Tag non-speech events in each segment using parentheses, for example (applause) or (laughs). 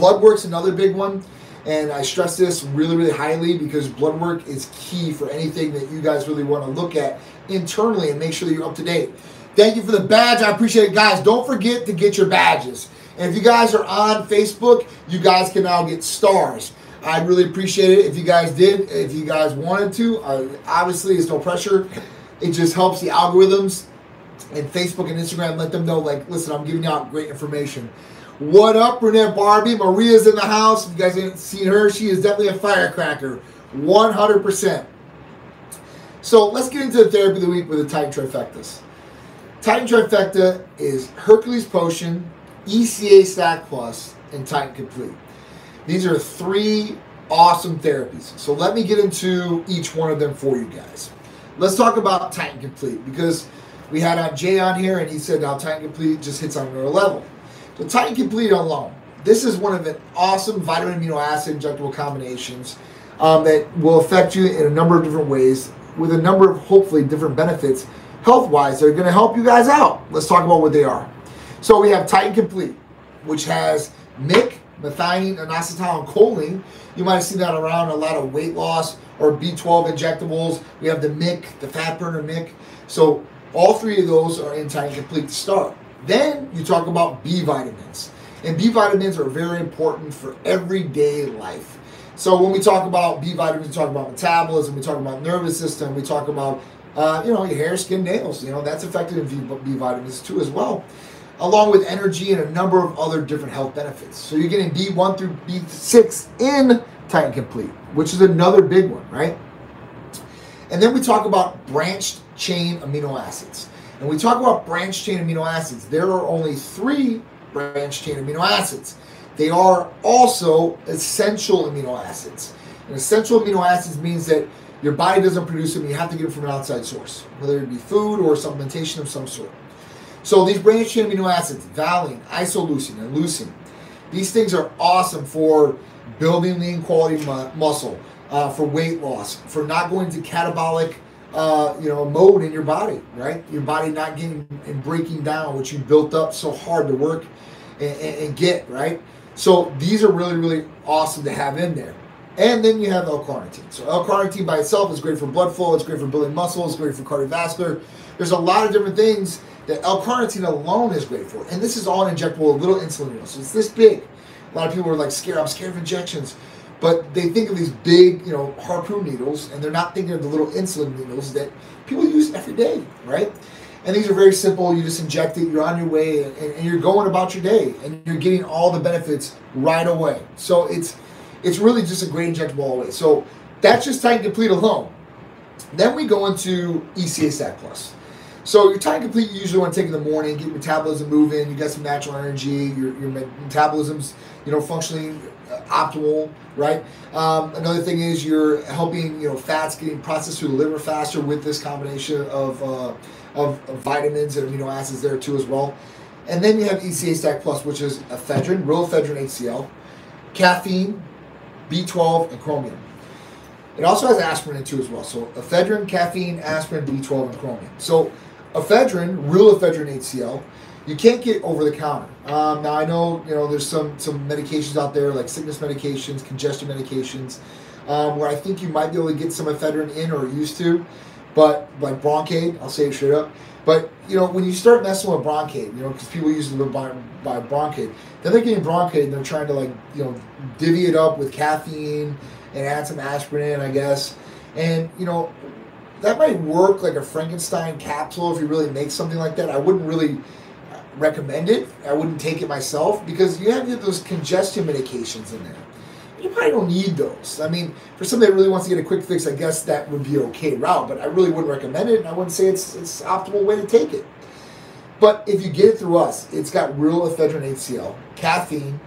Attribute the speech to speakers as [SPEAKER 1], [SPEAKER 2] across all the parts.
[SPEAKER 1] blood work's another big one. And I stress this really, really highly because blood work is key for anything that you guys really want to look at internally and make sure that you're up to date. Thank you for the badge. I appreciate it, guys. Don't forget to get your badges. And if you guys are on Facebook, you guys can now get stars. I really appreciate it if you guys did, if you guys wanted to. Uh, obviously, it's no pressure. It just helps the algorithms and Facebook and Instagram let them know, like, listen, I'm giving out great information. What up, Renee Barbie? Maria's in the house. If you guys haven't seen her, she is definitely a firecracker. 100%. So let's get into the therapy of the week with the Titan Trifectas. Titan Trifecta is Hercules Potion, ECA Stack Plus, and Titan Complete. These are three awesome therapies. So let me get into each one of them for you guys. Let's talk about Titan Complete because we had uh, Jay on here and he said how Titan Complete just hits on another level. So Titan Complete alone, this is one of the awesome vitamin amino acid injectable combinations um, that will affect you in a number of different ways with a number of hopefully different benefits health-wise. They're going to help you guys out. Let's talk about what they are. So we have Titan Complete, which has MIC, methionine, inositol, and choline. You might have seen that around a lot of weight loss or B12 injectables. We have the MIC, the fat burner MIC. So all three of those are in Titan Complete to start. Then you talk about B vitamins. And B vitamins are very important for everyday life. So when we talk about B vitamins, we talk about metabolism, we talk about nervous system, we talk about uh, you know your hair, skin, nails. You know that's affected in B vitamins too as well, along with energy and a number of other different health benefits. So you're getting B1 through B6 in Titan Complete, which is another big one, right? And then we talk about branched chain amino acids. And we talk about branched chain amino acids. There are only three branched chain amino acids. They are also essential amino acids. And essential amino acids means that your body doesn't produce them, you have to get them from an outside source, whether it be food or supplementation of some sort. So these branched chain amino acids, valine, isoleucine, and leucine, these things are awesome for building lean quality mu- muscle, uh, for weight loss, for not going to catabolic uh, you know, mode in your body, right? Your body not getting and breaking down what you built up so hard to work and, and, and get, right? So these are really, really awesome to have in there. And then you have L-carnitine. So L-carnitine by itself is great for blood flow. It's great for building muscle. It's great for cardiovascular. There's a lot of different things that L-carnitine alone is great for. And this is all injectable, a little insulin needle. So it's this big. A lot of people are like scared. I'm scared of injections. But they think of these big, you know, harpoon needles, and they're not thinking of the little insulin needles that people use every day, right? And these are very simple. You just inject it, you're on your way, and, and you're going about your day, and you're getting all the benefits right away. So it's it's really just a great injectable. So that's just Titan Complete alone. Then we go into ECA Plus. So your Titan Complete you usually want to take in the morning, get your metabolism moving, you got some natural energy, your, your metabolism's you know functioning optimal, right? Um, another thing is you're helping you know fats getting processed through the liver faster with this combination of, uh, of, vitamins and amino acids there too as well. And then you have ECA Stack Plus, which is ephedrine, real ephedrine HCl, caffeine, B12, and chromium. It also has aspirin in too as well. So ephedrine, caffeine, aspirin, B12, and chromium. So ephedrine, real ephedrine HCl, you can't get over the counter. Um, now I know you know there's some some medications out there like sickness medications, congestion medications, um, where I think you might be able to get some ephedrine in or used to, but like Bronkaid, I'll say it straight up. But you know when you start messing with Bronkaid, you know because people use it by, by Bronkaid, then they're getting Bronkaid and they're trying to like you know divvy it up with caffeine and add some aspirin in, I guess. And you know that might work like a Frankenstein capsule if you really make something like that. I wouldn't really recommend it. I wouldn't take it myself because you have those congestion medications in there. You probably don't need those. I mean, for somebody that really wants to get a quick fix, I guess that would be okay route, but I really wouldn't recommend it, and I wouldn't say it's it's optimal way to take it. But if you get it through us, it's got real ephedrine HCl, caffeine,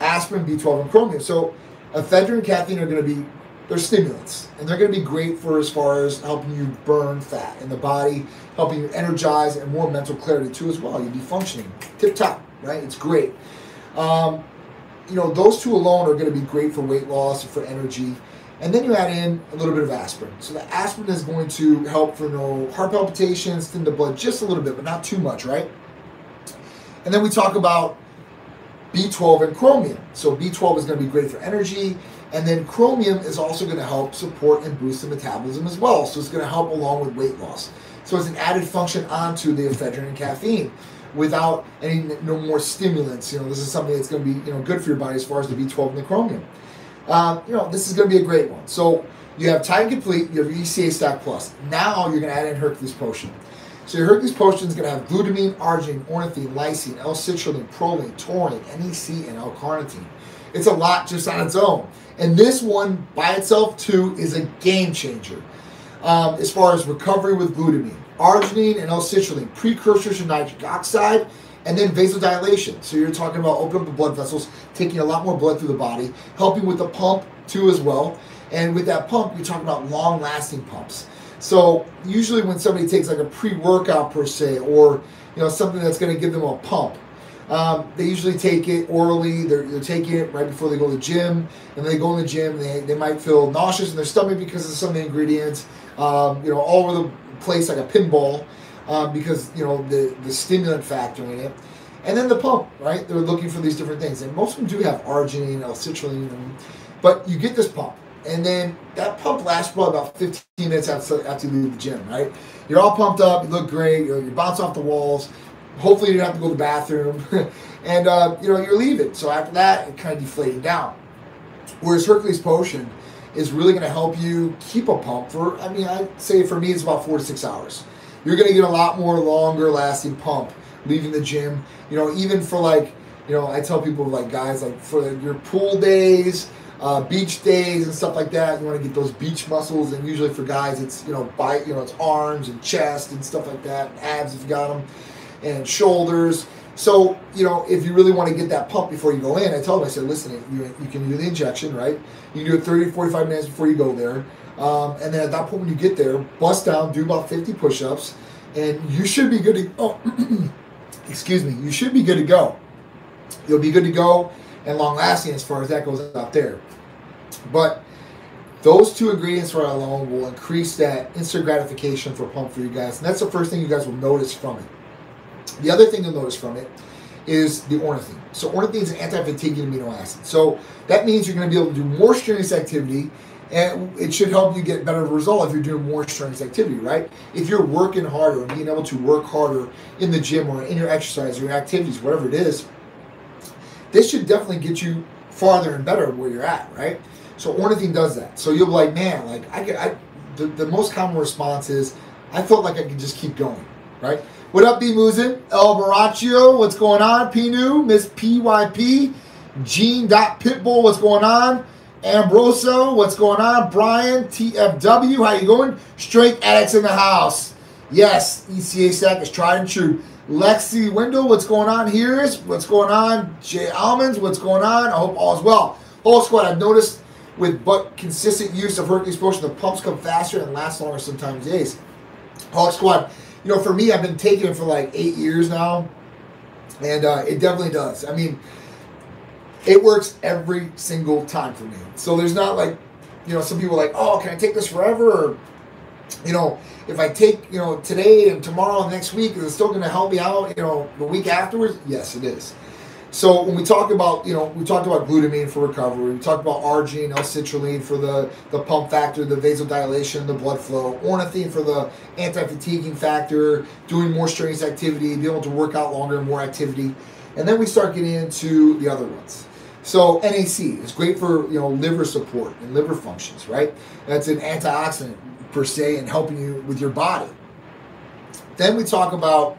[SPEAKER 1] aspirin, B12, and chromium. So ephedrine and caffeine are going to be they're stimulants and they're going to be great for as far as helping you burn fat in the body helping you energize and more mental clarity too as well. You'll be functioning. Tip top right? It's great. Um, you know those two alone are going to be great for weight loss and for energy. And then you add in a little bit of aspirin. So the aspirin is going to help for know, heart palpitations thin the blood just a little bit but not too much right? And then we talk about B12 and chromium. So B12 is going to be great for energy, and then chromium is also going to help support and boost the metabolism as well. So it's going to help along with weight loss. So it's an added function onto the ephedrine and caffeine without any no more stimulants. You know, this is something that's going to be you know good for your body as far as the B12 and the chromium. Um, you know, this is going to be a great one. So you have Titan Complete, you have ECA Stack Plus. Now you're going to add in Hercules Potion. So your Hercules Potion is going to have glutamine, arginine, ornithine, lysine, L-citrulline, proline, taurine, NAC, and L-carnitine. It's a lot just on its own. And this one by itself, too, is a game changer um, as far as recovery with glutamine. Arginine and L-citrulline, precursors to nitric oxide, and then vasodilation. So you're talking about opening up the blood vessels, taking a lot more blood through the body, helping with the pump, too, as well. And with that pump, you're talking about long-lasting pumps. So usually when somebody takes like a pre-workout per se, or you know something that's going to give them a pump, um, they usually take it orally. They're, they're taking it right before they go to the gym, and they go in the gym. They, they might feel nauseous in their stomach because of some of the ingredients. Um, you know, all over the place like a pinball um, because you know the the stimulant factor in it. And then the pump, right? They're looking for these different things, and most of them do have arginine, L-citrulline, but you get this pump and then that pump lasts probably about 15 minutes after, after you leave the gym, right? You're all pumped up, you look great, you, you bounce off the walls. Hopefully, you don't have to go to the bathroom, (laughs) and uh, you know you're leaving. So after that, it kind of deflating down. Whereas Hercules Potion is really going to help you keep a pump for. I mean, I'd say for me, it's about four to six hours. You're going to get a lot more longer lasting pump leaving the gym. You know, even for like, you know, I tell people like guys like for your pool days uh, beach days and stuff like that. You want to get those beach muscles, and usually for guys, it's you know by you know it's arms and chest and stuff like that, and abs if you got them, and shoulders. So you know if you really want to get that pump before you go in, I tell them I said, listen, you you can do the injection, right? You do it 30 45 minutes before you go there, um, and then at that point when you get there, bust down, do about 50 push-ups, and you should be good to. Oh, (clears throat) excuse me, you should be good to go. You'll be good to go and long lasting as far as that goes out there. But those two ingredients right alone will increase that instant gratification for pump for you guys. And that's the first thing you guys will notice from it. The other thing you'll notice from it is the ornithine. So ornithine is an anti-fatiguing amino acid. So that means you're going to be able to do more strenuous activity and it should help you get better result if you're doing more strenuous activity, right? If you're working harder and being able to work harder in the gym or in your exercise or your activities, whatever it is, this should definitely get you farther and better where you're at, right? So ornithine does that. So you'll be like, man, like I get, I, the, the most common response is, I felt like I could just keep going, right? What up, B Musin? El Baraccio, what's going on? Pinu, Miss PYP, Gene Pitbull, what's going on? Ambroso, what's going on? Brian, TFW, how you going? Straight addicts in the house. Yes, ECA stack is tried and true. Lexi Wendell, what's going on here? Is what's going on? Jay Almonds, what's going on? I hope all is well. Whole squad, I've noticed with but consistent use of Hercules Potion, the pumps come faster and last longer sometimes days. Hawk Squad, you know, for me, I've been taking it for like eight years now, and uh, it definitely does. I mean, it works every single time for me. So there's not like, you know, some people like, oh, can I take this forever? Or you know, if I take, you know, today and tomorrow and next week, is it still going to help me out, you know, the week afterwards? Yes, it is. So when we talk about, you know, we talked about glutamine for recovery, we talked about arginine, L-citrulline for the, the pump factor, the vasodilation, the blood flow, ornithine for the anti-fatiguing factor, doing more strenuous activity, being able to work out longer and more activity. And then we start getting into the other ones. So NAC is great for, you know, liver support and liver functions, right? That's an antioxidant per se and helping you with your body. Then we talk about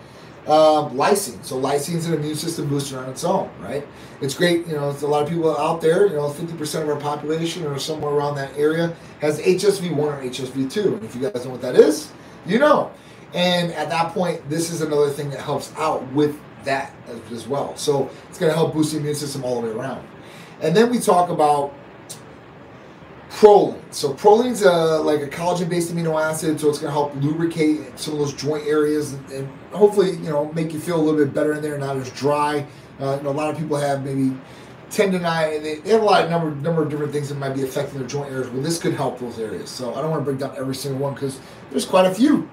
[SPEAKER 1] uh, lysine. So lysine is an immune system booster on its own, right? It's great. You know, it's a lot of people out there. You know, 50% of our population or somewhere around that area has HSV1 or HSV2. And if you guys know what that is, you know. And at that point, this is another thing that helps out with that as, as well. So it's going to help boost the immune system all the way around. And then we talk about proline. So proline's a, like a collagen-based amino acid, so it's going to help lubricate some of those joint areas and, and, hopefully, you know, make you feel a little bit better in there, not as dry. Uh, you know, a lot of people have maybe tendonitis. They, they have a lot of number number of different things that might be affecting their joint areas. Well, this could help those areas. So I don't want to break down every single one because there's quite a few.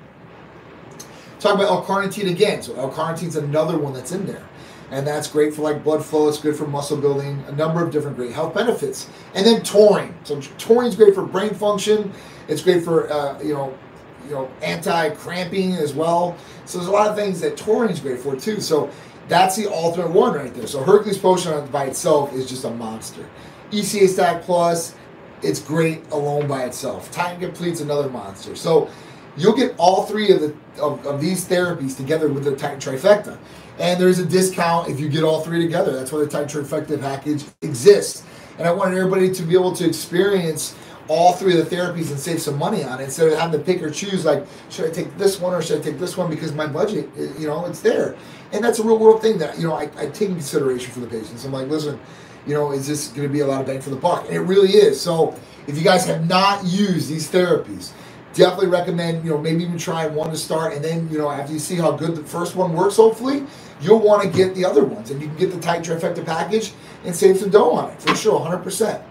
[SPEAKER 1] Talk about L-carnitine again. So L-carnitine is another one that's in there. And that's great for like blood flow. It's good for muscle building. A number of different great health benefits. And then taurine. So taurine is great for brain function. It's great for uh, you know you know anti-cramping as well. So there's a lot of things that taurine is great for too. So that's the ultimate one right there. So Hercules Potion by itself is just a monster. ECA Stack Plus, it's great alone by itself. Titan Complete's another monster. So you'll get all three of the of, of these therapies together with the Titan Trifecta. And there's a discount if you get all three together. That's why the Titan Trifecta package exists. And I wanted everybody to be able to experience all three of the therapies and save some money on it instead of having to pick or choose like should I take this one or should I take this one? Because my budget you know it's there. And that's a real world thing that you know I, I take in consideration for the patients. I'm like listen you know is this going to be a lot of bang for the buck? And it really is. So if you guys have not used these therapies definitely recommend you know maybe even try one to start and then you know after you see how good the first one works hopefully you'll want to get the other ones and you can get the Titan Trifecta package and save some dough on it for sure 100%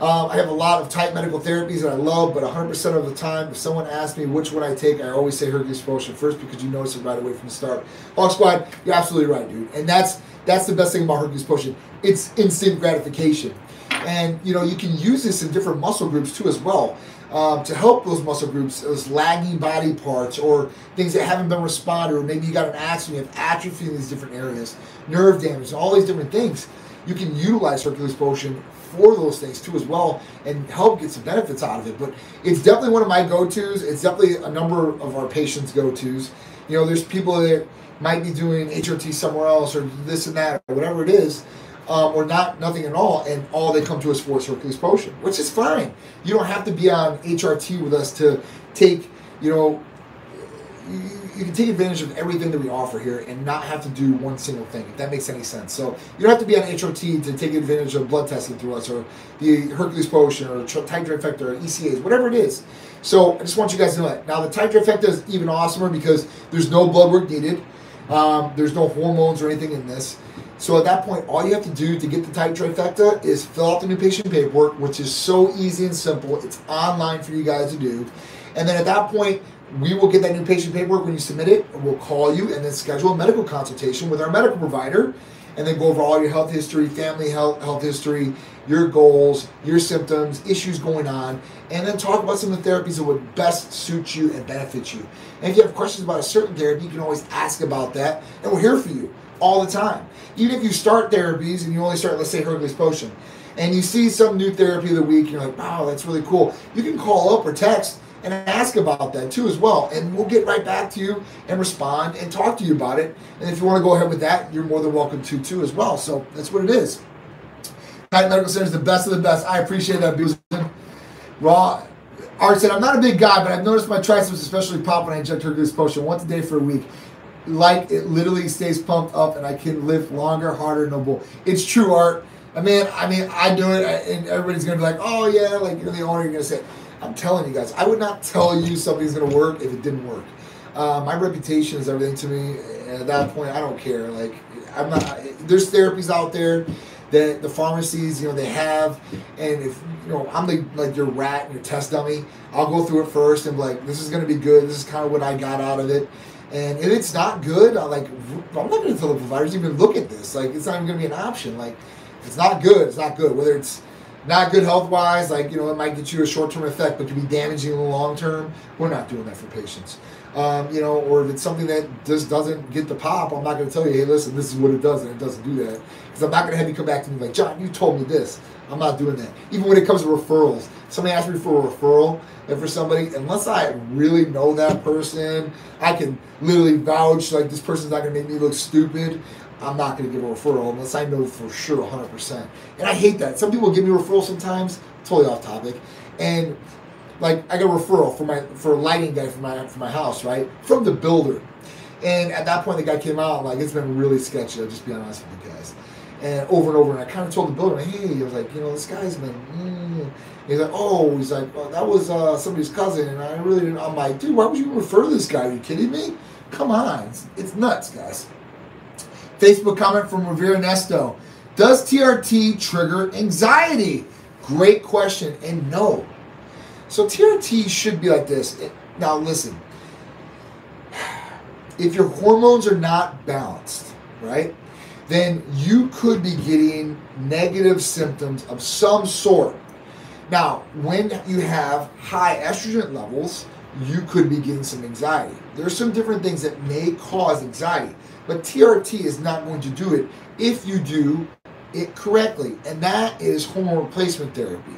[SPEAKER 1] um, I have a lot of Titan Medical therapies that I love, but 100% of the time, if someone asks me which one I take, I always say Hercules Potion first because you notice it right away from the start. Hawk Squad, you're absolutely right, dude. And that's that's the best thing about Hercules Potion. It's instant gratification. And, you know, you can use this in different muscle groups too as well. Um, to help those muscle groups, those lagging body parts, or things that haven't been responded, or maybe you got an accident, you have atrophy in these different areas, nerve damage, all these different things. You can utilize Hercules Potion for those things too as well and help get some benefits out of it. But it's definitely one of my go-tos. It's definitely a number of our patients' go-tos. You know, there's people that might be doing HRT somewhere else or this and that or whatever it is. Um, or not nothing at all, and all they come to us for is Hercules Potion, which is fine. You don't have to be on HRT with us to take, you know, you can take advantage of everything that we offer here and not have to do one single thing, if that makes any sense. So you don't have to be on HRT to take advantage of blood testing through us or the Hercules Potion or Titan Trifecta or ECAs, whatever it is. So I just want you guys to know that. Now the Titan Trifecta is even awesomer because there's no blood work needed. Um, there's no hormones or anything in this. So at that point, all you have to do to get the Titan Trifecta is fill out the new patient paperwork, which is so easy and simple. It's online for you guys to do. And then at that point, we will get that new patient paperwork when you submit it. We'll call you and then schedule a medical consultation with our medical provider and then go over all your health history, family health, health history, your goals, your symptoms, issues going on, and then talk about some of the therapies that would best suit you and benefit you. And if you have questions about a certain therapy, you can always ask about that, and we're here for you all the time. Even if you start therapies and you only start, let's say, Hercules Potion, and you see some new therapy of the week, you're like, wow, that's really cool. You can call up or text and ask about that too as well. And we'll get right back to you and respond and talk to you about it. And if you want to go ahead with that, you're more than welcome to too as well. So that's what it is. Titan Medical Center is the best of the best. I appreciate that, Boozman. Raw. Art said, I'm not a big guy, but I've noticed my triceps especially pop when I inject Hercules Potion once a day for a week. Like it literally stays pumped up and I can lift longer, harder, no bull. It's true, Art. I mean, I mean, I do it, and everybody's gonna be like, "Oh yeah," like you're the owner. You're gonna say, I'm telling you guys, I would not tell you something's to work if it didn't work. Uh, my reputation is everything to me. At that point, I don't care. Like, I'm not. There's therapies out there that the pharmacies, you know, they have, and if you know, I'm the like your rat and your test dummy. I'll go through it first and be like, this is to be good. This is kind of what I got out of it. And if it's not good, I'm like, I'm not going to tell the providers even look at this. Like, it's not even going to be an option. Like, it's not good, it's not good. Whether it's not good health wise, like, you know, it might get you a short term effect, but can be damaging in the long term. We're not doing that for patients. Um, you know, or if it's something that just doesn't get the pop, I'm not going to tell you, hey, listen, this is what it does, and it doesn't do that. Because I'm not going to have you come back to me like, John, you told me this. I'm not doing that. Even when it comes to referrals, somebody asks me for a referral and for somebody, unless I really know that person, I can literally vouch like this person's not going to make me look stupid. I'm not going to give a referral unless I know for sure 100%. And I hate that. Some people give me referrals sometimes, totally off topic. And like I got a referral for my for a lighting guy for my for my house, right? From the builder. And at that point the guy came out like it's been really sketchy, I'll just be honest with you guys. And over and over, and I kind of told the builder, hey, I was like, you know, this guy's been. Mm. He's like, oh, he's like, that was uh, somebody's cousin, and I really didn't. I'm like, dude, why would you refer this guy? Are you kidding me? Come on, it's, it's nuts, guys. Facebook comment from Rivera Nesto. Does TRT trigger anxiety? Great question, and no. So TRT should be like this. Now listen, if your hormones are not balanced, right? Then you could be getting negative symptoms of some sort. Now, when you have high estrogen levels, you could be getting some anxiety. There's some different things that may cause anxiety, but TRT is not going to do it if you do it correctly, and that is hormone replacement therapy.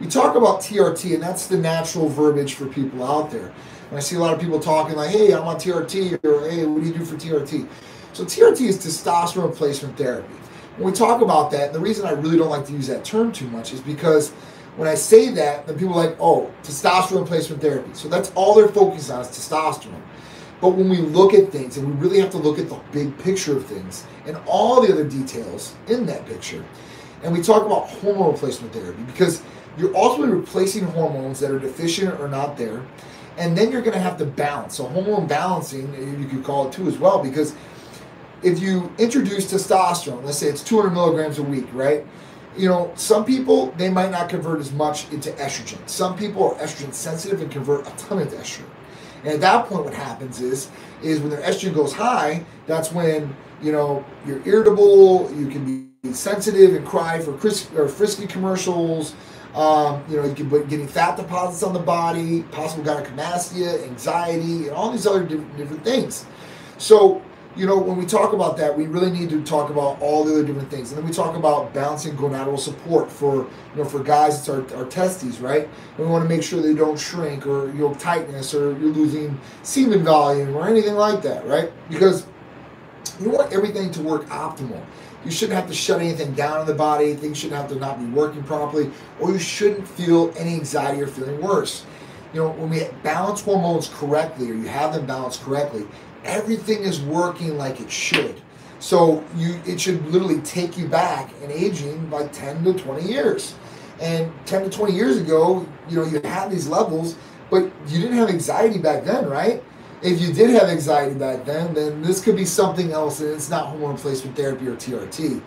[SPEAKER 1] We talk about TRT, and that's the natural verbiage for people out there. And I see a lot of people talking like, hey, I'm on TRT, or hey, what do you do for TRT? So TRT is testosterone replacement therapy. When we talk about that, the reason I really don't like to use that term too much is because when I say that, then people are like, oh, testosterone replacement therapy. So that's all they're focused on is testosterone. But when we look at things, and we really have to look at the big picture of things and all the other details in that picture, and we talk about hormone replacement therapy because you're ultimately replacing hormones that are deficient or not there, and then you're going to have to balance. So hormone balancing, you could call it too as well, because if you introduce testosterone, let's say it's 200 milligrams a week, right? You know, some people they might not convert as much into estrogen. Some people are estrogen sensitive and convert a ton into estrogen. And at that point, what happens is, is when their estrogen goes high, that's when you know you're irritable. You can be sensitive and cry for cris- or frisky commercials. Um, you know, you can be getting fat deposits on the body, possible gynecomastia, anxiety, and all these other different, different things. So you know, when we talk about that, we really need to talk about all the other different things. And then we talk about balancing gonadal support for, you know, for guys, it's our, our testes, right? And we want to make sure they don't shrink or, you know, tightness or you're losing semen volume or anything like that, right? Because you want everything to work optimal. You shouldn't have to shut anything down in the body. Things shouldn't have to not be working properly, or you shouldn't feel any anxiety or feeling worse. You know, when we balance hormones correctly, or you have them balanced correctly, everything is working like it should. So you it should literally take you back in aging by 10 to 20 years. And 10 to 20 years ago, you know, you had these levels, but you didn't have anxiety back then, right? If you did have anxiety back then, then this could be something else, and it's not hormone replacement therapy or TRT.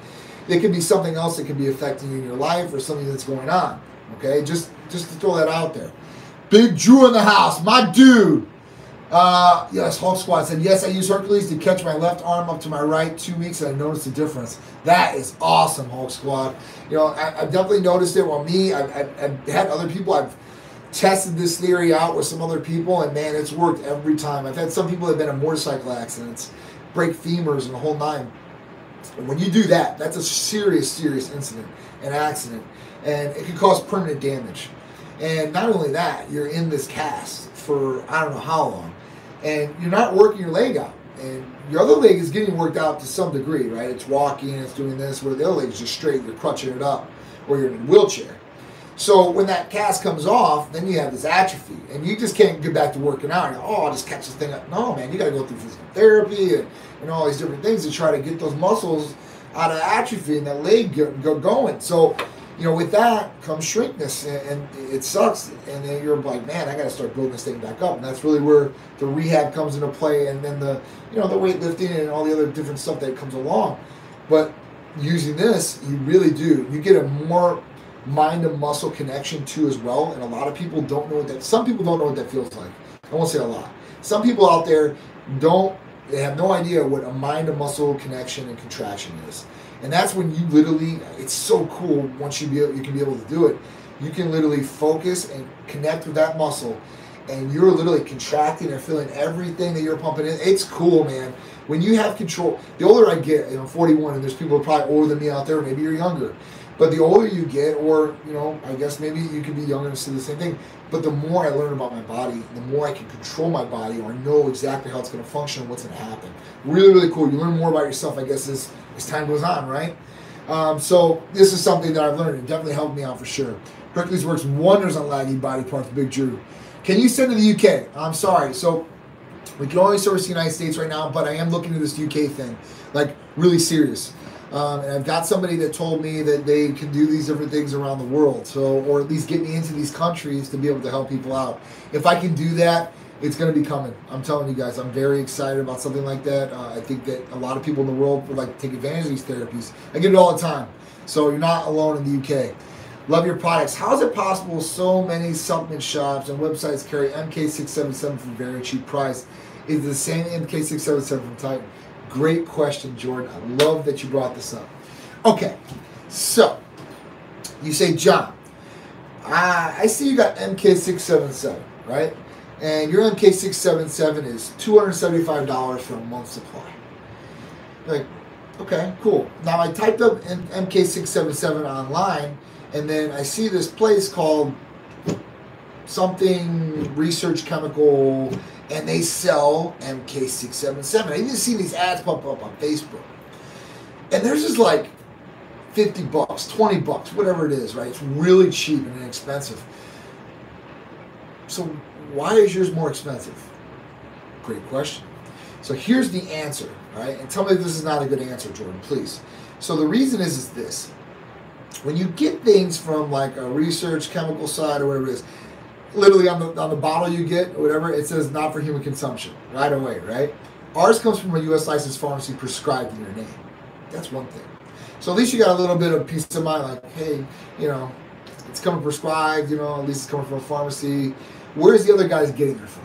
[SPEAKER 1] It could be something else that could be affecting you in your life or something that's going on. Okay, just just to throw that out there. Big Drew in the house, my dude. Uh, yes, Hulk Squad said, yes, I use Hercules to catch my left arm up to my right two weeks and I noticed a difference. That is awesome, Hulk Squad. You know, I, have definitely noticed it. Well, me, I've, I've, I've, had other people, I've tested this theory out with some other people, and man, it's worked every time. I've had some people that have been in motorcycle accidents, break femurs and the whole nine. And when you do that, that's a serious, serious incident, an accident, and it can cause permanent damage. And not only that, you're in this cast for I don't know how long and you're not working your leg out. And your other leg is getting worked out to some degree, right? It's walking, it's doing this, where the other leg is just straight, you're crutching it up, or you're in a wheelchair. So when that cast comes off, then you have this atrophy, and you just can't get back to working out. You're, oh, I'll just catch this thing up. No, man, you got to go through physical therapy and, and all these different things to try to get those muscles out of atrophy and that leg get, go going. So you know, with that comes shrinkness, and, and it sucks. And then you're like, man, I got to start building this thing back up. And that's really where the rehab comes into play, and then the, you know, the weightlifting and all the other different stuff that comes along. But using this, you really do. You get a more mind and muscle connection too, as well. And a lot of people don't know what that. Some people don't know what that feels like. I won't say a lot. Some people out there don't. They have no idea what a mind and muscle connection and contraction is and that's when you literally it's so cool once you be able, you can be able to do it. You can literally focus and connect with that muscle and you're literally contracting and feeling everything that you're pumping in. It's cool man. When you have control the older i get you know 41 and there's people probably older than me out there maybe you're younger. But the older you get or you know i guess maybe you can be younger and say the same thing. But the more i learn about my body the more i can control my body or know exactly how it's going to function and what's going to happen. Really really cool. You learn more about yourself i guess as as time goes on, right? Um, so this is something that I've learned. It definitely helped me out for sure. Hercules works wonders on laggy body parts, Big Drew. Can you send to the UK? I'm sorry. So we can only service the United States right now, but I am looking at this UK thing, like really serious. Um, and I've got somebody that told me that they can do these different things around the world, so or at least get me into these countries to be able to help people out. If I can do that, it's going to be coming. I'm telling you guys, I'm very excited about something like that. Uh, I think that a lot of people in the world would like to take advantage of these therapies. I get it all the time. So you're not alone in the UK. Love your products. How is it possible so many supplement shops and websites carry MK677 for a very cheap price? Is the same MK677 from Titan? Great question, Jordan. I love that you brought this up. Okay, so you say, John, I, I see you got MK677, right? And your MK677 is $275 for a month supply. Like, okay, cool. Now I typed up MK677 online, and then I see this place called something research chemical, and they sell MK677. I even see these ads pop up on Facebook. And there's just like 50 bucks, 20 bucks, whatever it is, right? It's really cheap and inexpensive. So why is yours more expensive? Great question. So here's the answer, right? And tell me if this is not a good answer, Jordan, please. So the reason is is this. When you get things from like a research chemical side or whatever it is, literally on the on the bottle you get or whatever, it says not for human consumption right away, right? Ours comes from a U.S. licensed pharmacy prescribed in your name. That's one thing. So at least you got a little bit of peace of mind, like, hey, you know, it's coming prescribed, you know, at least it's coming from a pharmacy. Where's the other guys getting it from?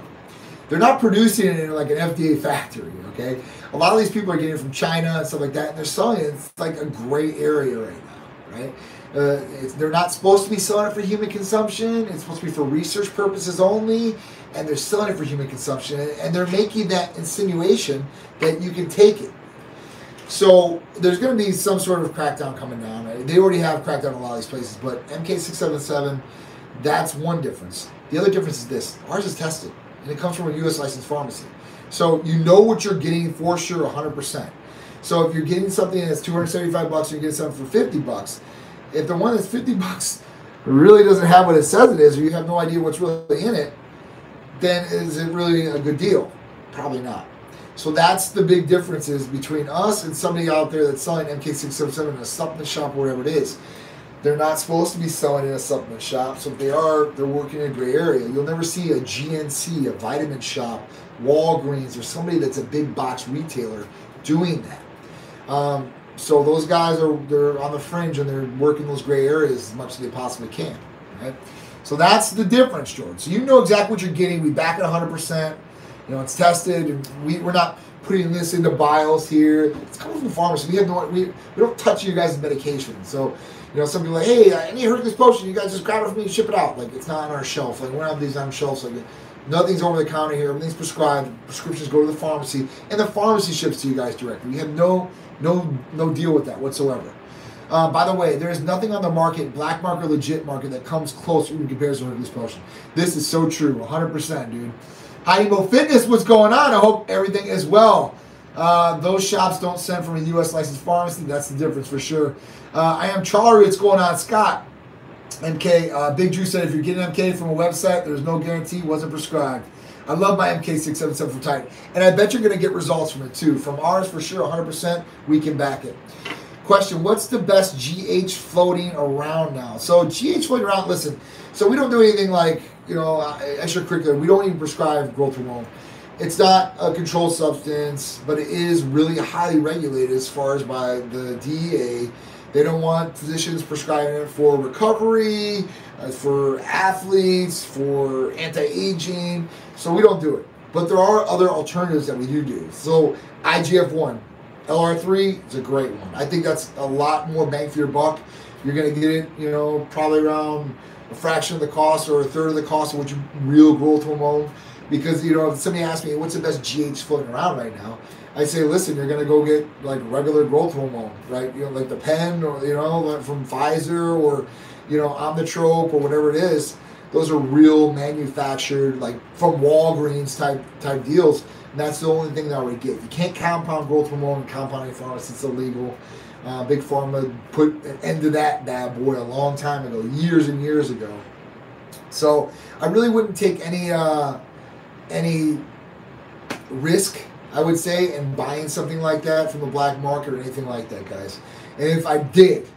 [SPEAKER 1] They're not producing it in like an FDA factory, okay? A lot of these people are getting it from China and stuff like that, and they're selling it. It's like a gray area right now, right? Uh, they're not supposed to be selling it for human consumption. It's supposed to be for research purposes only, and they're selling it for human consumption. And they're making that insinuation that you can take it. So there's going to be some sort of crackdown coming down. They already have crackdown in a lot of these places, but MK677, that's one difference. The other difference is this: ours is tested, and it comes from a U.S. licensed pharmacy. So you know what you're getting for sure, 100%. So if you're getting something that's 275 bucks, and you're getting something for 50 bucks if the one that's 50 (laughs) bucks really doesn't have what it says it is, or you have no idea what's really in it, then is it really a good deal? Probably not. So that's the big differences between us and somebody out there that's selling MK677 in a supplement shop or whatever it is. They're not supposed to be selling in a supplement shop, so if they are, they're working in a gray area. You'll never see a GNC, a vitamin shop, Walgreens, or somebody that's a big box retailer doing that. Um, so those guys are they're on the fringe and they're working those gray areas as much as they possibly can. Right? So that's the difference, Jordan. So you know exactly what you're getting. We back it 100%. You know, it's tested. We, we're not putting this into vials here. It's coming from the pharmacy. We have no we, we don't touch your guys' medication. So, you know, some people like, hey, I need Hercules potion. You guys just grab it from me and ship it out. Like it's not on our shelf. Like we don't have these on shelves. Like nothing's over the counter here. Everything's prescribed. Prescriptions go to the pharmacy, and the pharmacy ships to you guys directly. We have no no, no deal with that whatsoever. Uh, by the way, there is nothing on the market, black market, legit market, that comes close in comparison to this potion. This is so true, 100%, dude. Heidi Fitness, what's going on? I hope everything is well. Uh, those shops don't send from a U.S. licensed pharmacy. That's the difference for sure. Uh, I am Charlie. What's going on, Scott? MK, uh, Big Drew said if you're getting MK from a website, there's no guarantee it wasn't prescribed. I love my MK677 for tight. And I bet you're going to get results from it too. From ours, for sure, 100%, we can back it. Question What's the best GH floating around now? So, GH floating around, listen, so we don't do anything like, you know, uh, extracurricular. We don't even prescribe growth hormone. It's not a controlled substance, but it is really highly regulated as far as by the DEA. They don't want physicians prescribing it for recovery, uh, for athletes, for anti-aging. So we don't do it. But there are other alternatives that we do do. So IGF-1, LR3 is a great one. I think that's a lot more bang for your buck. You're going to get it, you know, probably around a fraction of the cost or a third of the cost of what real growth hormone. Because, you know, if somebody asks me, what's the best GH floating around right now? I say, listen, you're to go get like regular growth hormone, right? You know, like the pen or, you know, from Pfizer or, you know, Omnitrope or whatever it is those are real manufactured, like from Walgreens type type deals. And that's the only thing that I would get. You can't compound growth hormone and compounding pharmacy. It's illegal. Uh, Big Pharma put an end to that bad boy a long time ago, years and years ago. So I really wouldn't take any uh, any risk, I would say, in buying something like that from the black market or anything like that, guys. And if I did,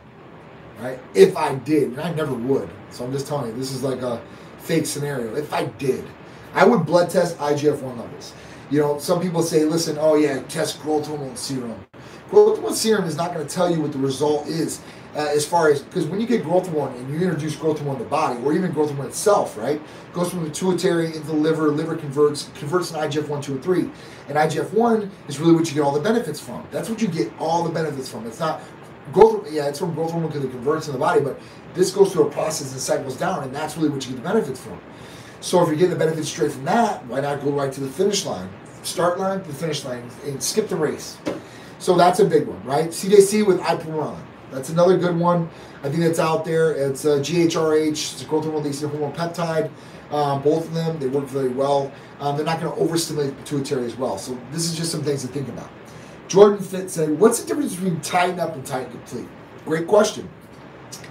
[SPEAKER 1] right? If I did, and I never would. So I'm just telling you, this is like a fake scenario. If I did, I would blood test IGF 1 levels. You know, some people say, listen, oh yeah, test growth hormone serum. Growth hormone serum is not going to tell you what the result is. uh, as far as because when you get growth hormone and you introduce growth hormone in the body, or even growth hormone itself, right, goes from the pituitary into the liver. Liver converts converts to IGF one, two, and three, and IGF one is really what you get all the benefits from. That's what you get all the benefits from. It's not growth. Yeah, it's from growth hormone because it converts in the body, but this goes through a process and cycles down, and that's really what you get the benefits from. So if you're getting the benefits straight from that, why not go right to the finish line, start line, the finish line, and skip the race. So that's a big one, right? CJC with ipamorelin. That's another good one. I think that's out there. It's a GHRH, it's a growth hormone releasing hormone peptide. Um, both of them, they work very well. Um, they're not going to overstimulate the pituitary as well. So this is just some things to think about. Jordan Fit said, "What's the difference between Titan Up and Titan Complete?" Great question.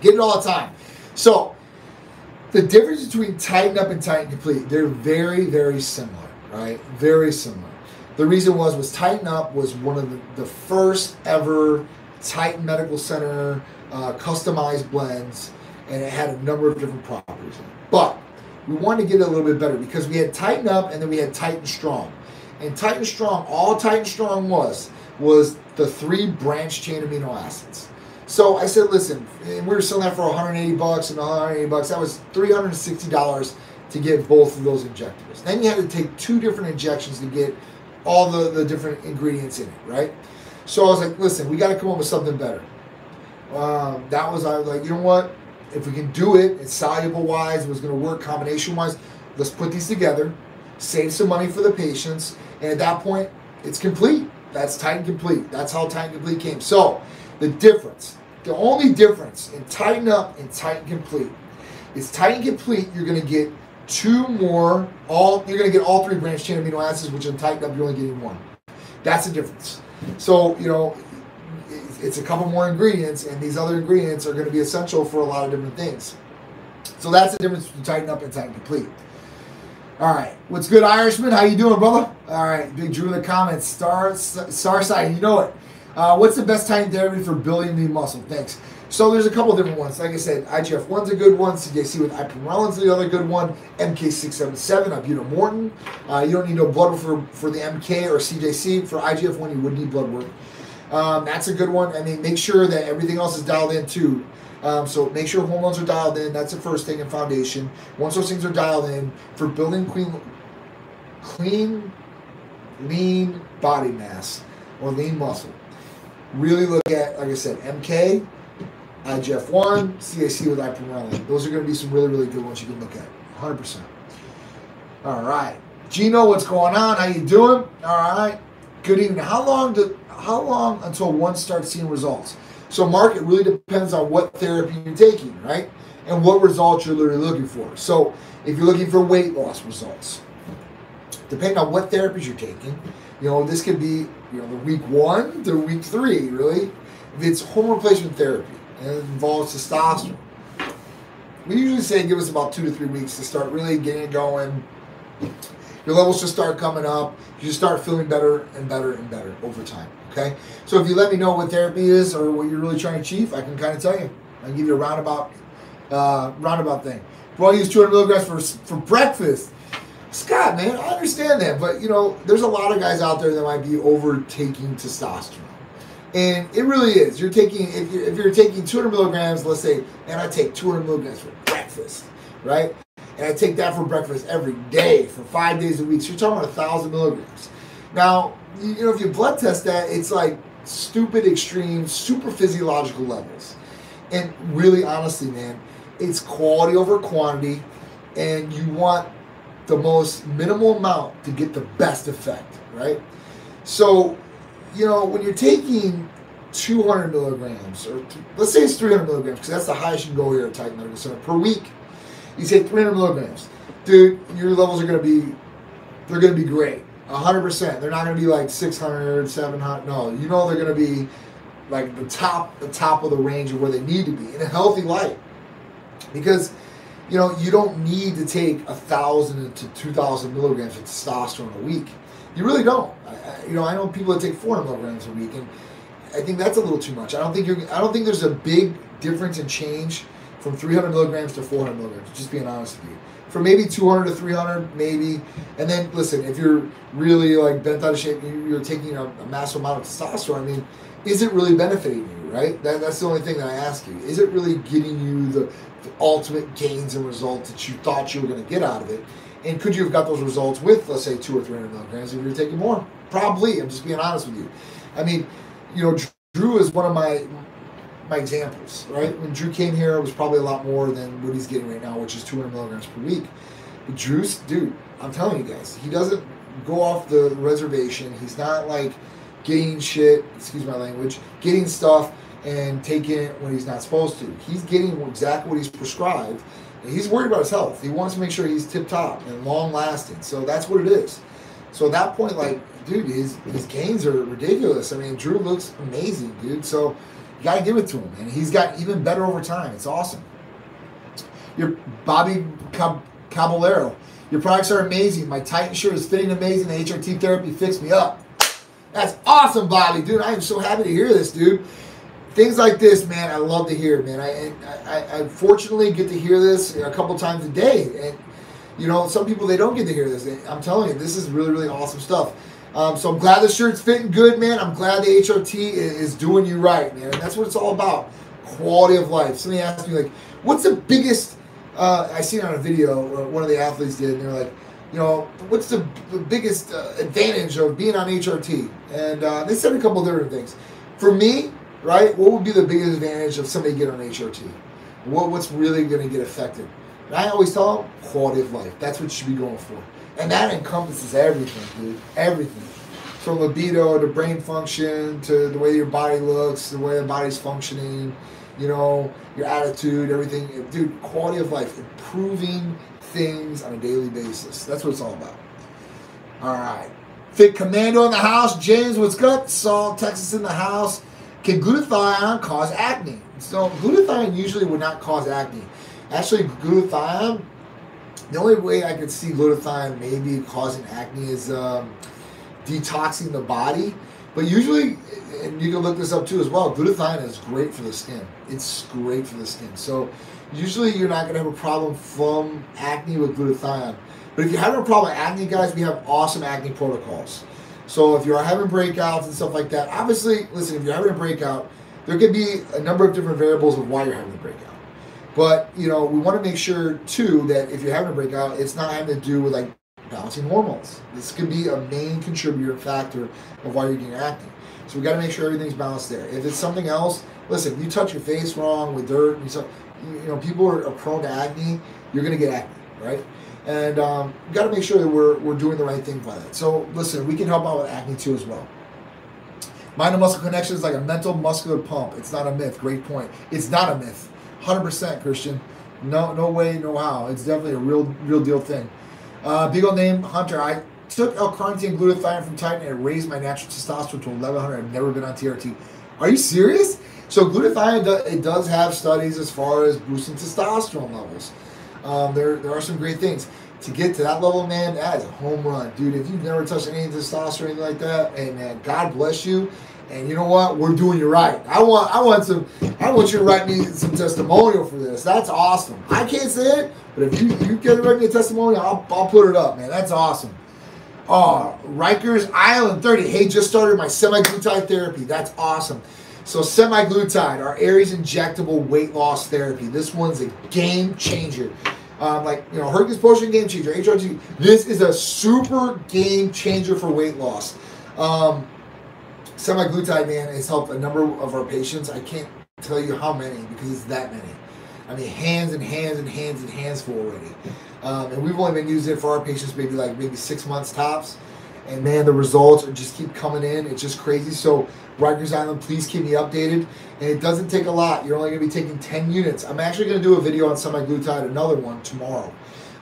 [SPEAKER 1] Get it all the time. So the difference between Titan Up and Titan Complete, they're very, very similar, right? Very similar. The reason was was Titan Up was one of the, the first ever Titan Medical Center uh, customized blends, and it had a number of different properties. But we wanted to get it a little bit better because we had Titan Up and then we had Titan Strong. And Titan Strong, all Titan Strong was, was the three branch chain amino acids. So I said, listen, and we were selling that for 180 bucks and 180 bucks. That was 360 dollars to get both of those injectables. Then you had to take two different injections to get all the, the different ingredients in it, right? So I was like, listen, we got to come up with something better. Um, that was I was like, you know what? If we can do it, it's soluble wise, it was going to work combination wise. Let's put these together, save some money for the patients, and at that point, it's complete. That's Titan Complete. That's how Titan Complete came. So the difference, the only difference in Titan Up and Titan Complete is Titan Complete. You're going to get two more. All you're going to get all three branch chain amino acids, which in Titan Up you're only getting one. That's the difference. So, you know, it's a couple more ingredients, and these other ingredients are going to be essential for a lot of different things. So that's the difference between Titan Up and Titan Complete. All right, what's good, Irishman? How you doing, brother? All right, Big Drew in the comments. Star Star sign. you know it. Uh, what's the best Titan therapy for building the muscle? Thanks. So there's a couple different ones. Like I said, IGF one's a good one. CJC with ipamorelin the other good one. MK677, ibutamoren. Uh, you don't need no blood work for, for the MK or CJC. For IGF one, you would need blood work. Um, that's a good one. I mean, make sure that everything else is dialed in too. Um, so make sure hormones are dialed in. That's the first thing in foundation. Once those things are dialed in, for building clean, clean, lean body mass or lean muscle, really look at, like I said, MK, IGF-1, CJC with ipamorelin. Those are going to be some really, really good ones you can look at. 100%. All right. Gino, what's going on? How you doing? All right. Good evening. How long do how long until one starts seeing results? So, Mark, it really depends on what therapy you're taking, right? And what results you're literally looking for. So, if you're looking for weight loss results, depending on what therapies you're taking, you know, this could be, you know, the week one to week three, really. If it's hormone replacement therapy, and it involves testosterone. We usually say give us about two to three weeks to start really getting it going. Your levels just start coming up. You start feeling better and better and better over time. Okay. So if you let me know what therapy is or what you're really trying to achieve, I can kind of tell you. I can give you a roundabout, uh, roundabout thing. Well, I use 200 milligrams for for breakfast. Scott, man, I understand that, but you know, there's a lot of guys out there that might be overtaking testosterone. And it really is. You're taking if you're, if you're taking 200 milligrams, let's say, and I take 200 milligrams for breakfast, right? And I take that for breakfast every day for five days a week. So you're talking about a thousand milligrams. Now, you know, if you blood test that, it's like stupid, extreme, super physiological levels. And really, honestly, man, it's quality over quantity, and you want the most minimal amount to get the best effect, right? So you know, when you're taking 200 milligrams, or let's say it's 300 milligrams, because that's the highest you can go here at Titan Medical Center per week. You say 300 milligrams, dude, your levels are going to be, they're going to be great, 100%. They're not going to be like 600, 700. No, you know they're going to be like the top, the top of the range of where they need to be in a healthy light, because you know you don't need to take a thousand to 2,000 milligrams of testosterone a week you really don't. I, you know, I know people that take 400 milligrams a week, and I think that's a little too much. I don't think you're. I don't think there's a big difference in change from 300 milligrams to 400 milligrams. Just being honest with you. From maybe 200 to 300, maybe. And then listen, if you're really like bent out of shape, you're taking a, a massive amount of testosterone. I mean, is it really benefiting you, right? That, that's the only thing that I ask you. Is it really getting you the, the ultimate gains and results that you thought you were going to get out of it? And could you have got those results with, let's say, two or three hundred milligrams if you were taking more? Probably. I'm just being honest with you. I mean, you know, Drew is one of my my examples, right? When Drew came here, it was probably a lot more than what he's getting right now, which is 200 milligrams per week. But Drew's, dude, I'm telling you guys, he doesn't go off the reservation. He's not like getting shit, excuse my language, getting stuff and taking it when he's not supposed to. He's getting exactly what he's prescribed. And he's worried about his health. He wants to make sure he's tip top and long lasting. So that's what it is. So at that point, like, dude, his his gains are ridiculous. I mean, Drew looks amazing, dude. So you gotta give it to him, and he's got even better over time. It's awesome. Your Bobby Cab- Caballero, your products are amazing. My Titan shirt is fitting amazing. The HRT therapy fixed me up. That's awesome, Bobby, dude. I am so happy to hear this, dude. Things like this, man, I love to hear, man. I, I, I fortunately get to hear this a couple times a day, and you know, some people they don't get to hear this. I'm telling you, this is really, really awesome stuff. Um, so I'm glad the shirt's fitting good, man. I'm glad the HRT is, doing you right, man. And that's what it's all about. Quality of life. Somebody asked me like, what's the biggest uh, I seen on a video uh, one of the athletes did, and they're like, you know, what's the, the biggest uh, advantage of being on HRT? And uh, they said a couple different things. For me, right, what would be the biggest advantage of somebody getting on HRT? What, what's really going to get affected? And I always tell them quality of life. That's what you should be going for. And that encompasses everything, dude. Everything. From libido to brain function to the way your body looks, the way the body's functioning, you know, your attitude, everything. Dude, quality of life, improving things on a daily basis. That's what it's all about. All right. Fit Commando in the house. James, what's good? Salt, Texas in the house. Can glutathione cause acne? So glutathione usually would not cause acne. Actually, glutathione, the only way I could see glutathione maybe causing acne is um, detoxing the body. But usually, and you can look this up too as well, glutathione is great for the skin. It's great for the skin. So usually you're not going to have a problem from acne with glutathione. But if you're having a problem with acne, guys, we have awesome acne protocols. So if you're having breakouts and stuff like that, obviously, listen, if you're having a breakout, there could be a number of different variables of why you're having the breakout. But, you know, we want to make sure, too, that if you're having a breakout, it's not having to do with, like, balancing hormones. This could be a main contributor factor of why you're getting acne. So we got to make sure everything's balanced there. If it's something else, listen, you touch your face wrong with dirt, and you, you know, people are, are prone to acne, you're going to get acne, right? And um, we got to make sure that we're, we're doing the right thing by that. So listen, we can help out with acne too as well. Mind and muscle connection is like a mental muscular pump. It's not a myth. Great point. It's not a myth. 100% Christian. No, no way, no how. It's definitely a real, real deal thing. Uh, big old name Hunter. I took L-carnitine glutathione from Titan and it raised my natural testosterone to 1100. I've never been on TRT. Are you serious? So glutathione it does have studies as far as boosting testosterone levels. Um, there, there are some great things to get to that level, man. That is a home run, dude. If you've never touched any testosterone or anything like that, hey man, God bless you. And you know what? We're doing you right. I want I want some I want you to write me some testimonial for this. That's awesome. I can't say it, but if you you can write me a testimonial, I'll, I'll put it up, man. That's awesome. Oh, Rikers Island 30. Hey, just started my semaglutide therapy. That's awesome. So semaglutide, our Aries injectable weight loss therapy. This one's a game changer. Um, like you know, Hercules Potion game changer, HRT. This is a super game changer for weight loss. Um, semaglutide, man, has helped a number of our patients. I can't tell you how many because it's that many. I mean, hands and hands and hands and hands full already. Um, and we've only been using it for our patients maybe like maybe six months tops. And man, the results are just keep coming in. It's just crazy. So Rikers Island, please keep me updated. And it doesn't take a lot. You're only going to be taking 10 units. I'm actually going to do a video on semaglutide, another one tomorrow.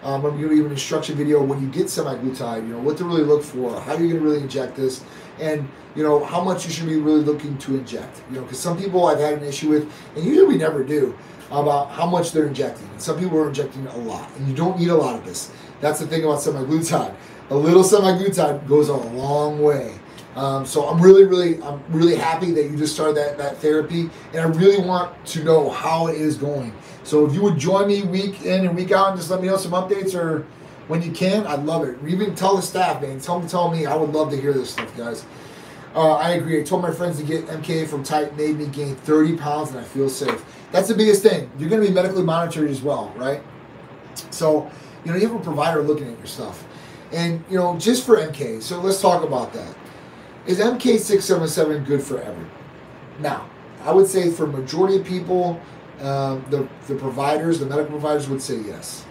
[SPEAKER 1] Um, I'm going to give an instruction video when you get semaglutide, you know, what to really look for, how are you're going to really inject this, and, you know, how much you should be really looking to inject. You know, because some people I've had an issue with, and usually we never do, about how much they're injecting. And some people are injecting a lot, and you don't need a lot of this. That's the thing about semaglutide. A little semaglutide goes a long way. Um, so I'm really, really, I'm really happy that you just started that, that therapy, and I really want to know how it is going. So if you would join me week in and week out, and just let me know some updates or when you can, I'd love it. Even tell the staff, man. Tell them, tell me. I would love to hear this stuff, guys. Uh, I agree. I told my friends to get MK from Titan, made me gain 30 pounds, and I feel safe. That's the biggest thing. You're going to be medically monitored as well, right? So, you know, you have a provider looking at your stuff. And, you know, just for MK, so let's talk about that. Is MK677 good for everyone? Now, I would say for majority of people, um, the, the providers, the medical providers would say yes.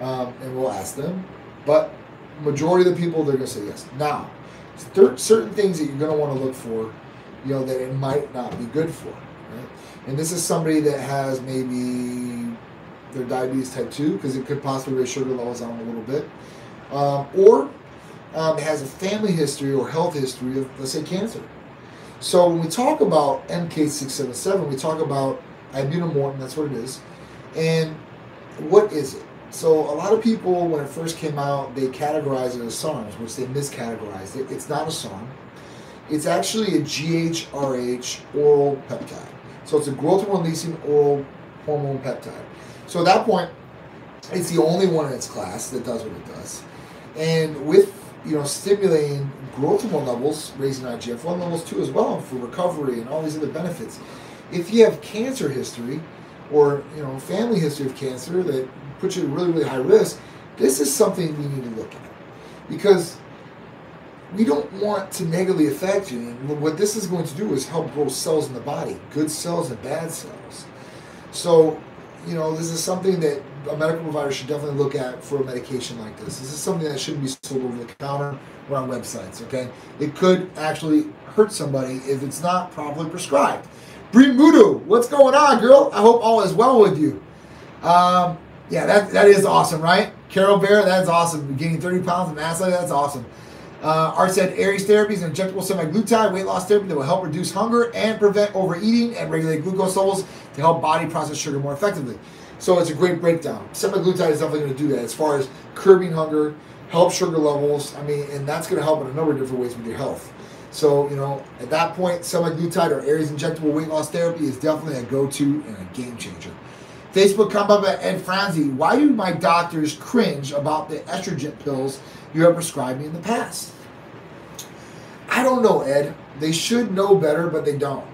[SPEAKER 1] Um, and we'll ask them. But majority of the people, they're going to say yes. Now, there certain things that you're going to want to look for, you know, that it might not be good for. Right? And this is somebody that has maybe their diabetes type 2, because it could possibly raise sugar levels on a little bit. Um, or um, has a family history or health history of, let's say, cancer. So when we talk about MK677, we talk about ibutamoren, that's what it is. And what is it? So a lot of people, when it first came out, they categorized it as SARMs, which they miscategorized it. It's not a song. It's actually a GHRH oral peptide. So it's a growth hormone releasing oral hormone peptide. So at that point, it's the only one in its class that does what it does. And with you know stimulating growth hormone levels, raising IGF-1 levels too as well for recovery and all these other benefits. If you have cancer history or you know family history of cancer that puts you at really really high risk, this is something we need to look at because we don't want to negatively affect you. And what this is going to do is help grow cells in the body, good cells and bad cells. So, you know, this is something that a medical provider should definitely look at for a medication like this. This is something that shouldn't be sold over the counter or on websites, okay? It could actually hurt somebody if it's not properly prescribed. Brie Mudu, what's going on, girl? I hope all is well with you. Um, yeah, that, that is awesome, right? Carol Bear, that's awesome. Gaining 30 pounds of mass, that's awesome. Uh, Art said Aries therapy is an injectable semaglutide weight loss therapy that will help reduce hunger and prevent overeating and regulate glucose levels to help body process sugar more effectively. So it's a great breakdown. Semaglutide is definitely going to do that as far as curbing hunger, help sugar levels. I mean, and that's going to help in a number of different ways with your health. So, you know, at that point, semaglutide or Aries injectable weight loss therapy is definitely a go-to and a game changer. Facebook come up at Ed Franzi. Why do my doctors cringe about the estrogen pills you have prescribed me in the past? I don't know, Ed. They should know better, but they don't.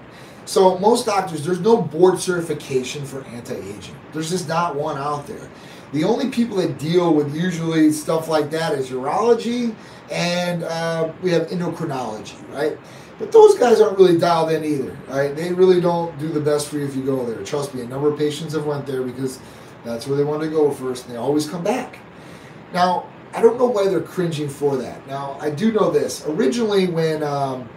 [SPEAKER 1] So most doctors, there's no board certification for anti-aging. There's just not one out there. The only people that deal with usually stuff like that is urology and uh, we have endocrinology, right? But those guys aren't really dialed in either, right? They really don't do the best for you if you go there. Trust me, a number of patients have went there because that's where they want to go first, and they always come back. Now, I don't know why they're cringing for that. Now, I do know this. Originally, when um,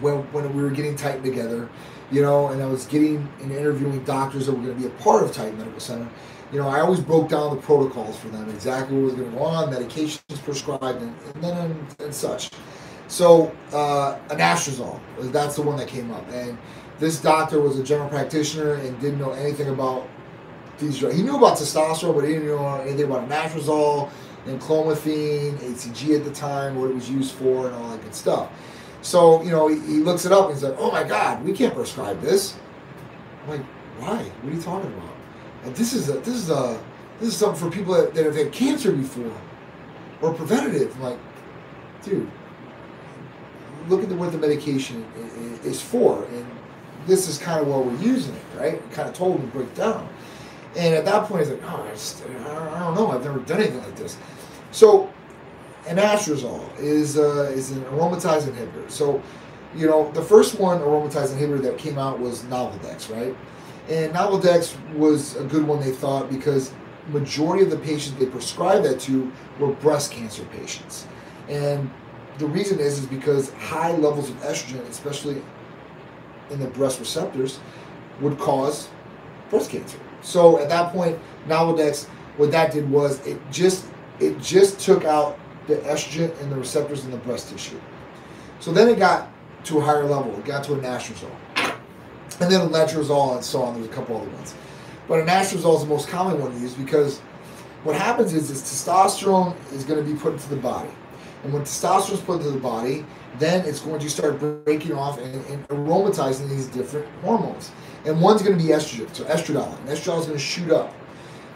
[SPEAKER 1] when when we were getting Titan together, you know, and I was getting and interviewing doctors that were going to be a part of Titan Medical Center, you know, I always broke down the protocols for them, exactly what was going to go on, medications prescribed, and, and then and, and such. So, uh, anastrozole, that's the one that came up. And this doctor was a general practitioner and didn't know anything about these drugs. He knew about testosterone, but he didn't know anything about anastrozole and clomiphene, HCG at the time, what it was used for, and all that good stuff. So, you know, he, he looks it up and he's like, oh my God, we can't prescribe this. I'm like, why? What are you talking about? And this is a, this is a, this is something for people that, that have had cancer before or preventative. I'm like, dude, look at the, what the medication is for. And this is kind of where we're using it, right? We Kind of told him to break down. And at that point, he's like, oh, I, just, I don't know. I've never done anything like this. So anastrozole is uh, is an aromatase inhibitor. So, you know, the first one aromatase inhibitor that came out was Nolvadex, right? And Nolvadex was a good one they thought because majority of the patients they prescribed that to were breast cancer patients. And the reason is is because high levels of estrogen, especially in the breast receptors, would cause breast cancer. So at that point, Nolvadex, what that did was it just it just took out the estrogen and the receptors in the breast tissue. So then it got to a higher level. It got to a anastrozole. And then a letrozole and so on. There's a couple other ones. But a anastrozole is the most common one to use because what happens is, is testosterone is going to be put into the body. And when testosterone is put into the body, then it's going to start breaking off and, and aromatizing these different hormones. And one's going to be estrogen, so estradiol. And estradiol is going to shoot up.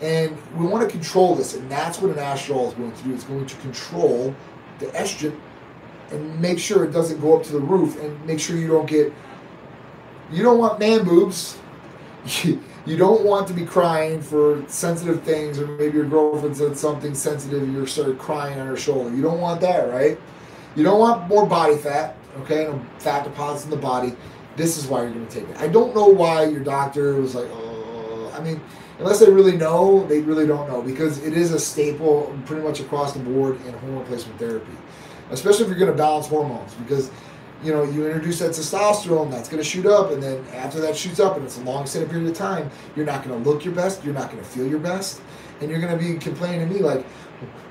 [SPEAKER 1] And we want to control this, and that's what anastrozole is going to do. It's going to control the estrogen and make sure it doesn't go up to the roof and make sure you don't get you don't want man boobs (laughs) you don't want to be crying for sensitive things or maybe your girlfriend said something sensitive and you started crying on her shoulder. You don't want that right? You don't want more body fat okay? And fat deposits in the body. This is why you're going to take it. I don't know why your doctor was like oh i mean unless they really know they really don't know because it is a staple pretty much across the board in hormone replacement therapy especially if you're going to balance hormones because you know you introduce that testosterone that's going to shoot up and then after that shoots up and it's a long extended period of time you're not going to look your best you're not going to feel your best and you're going to be complaining to me like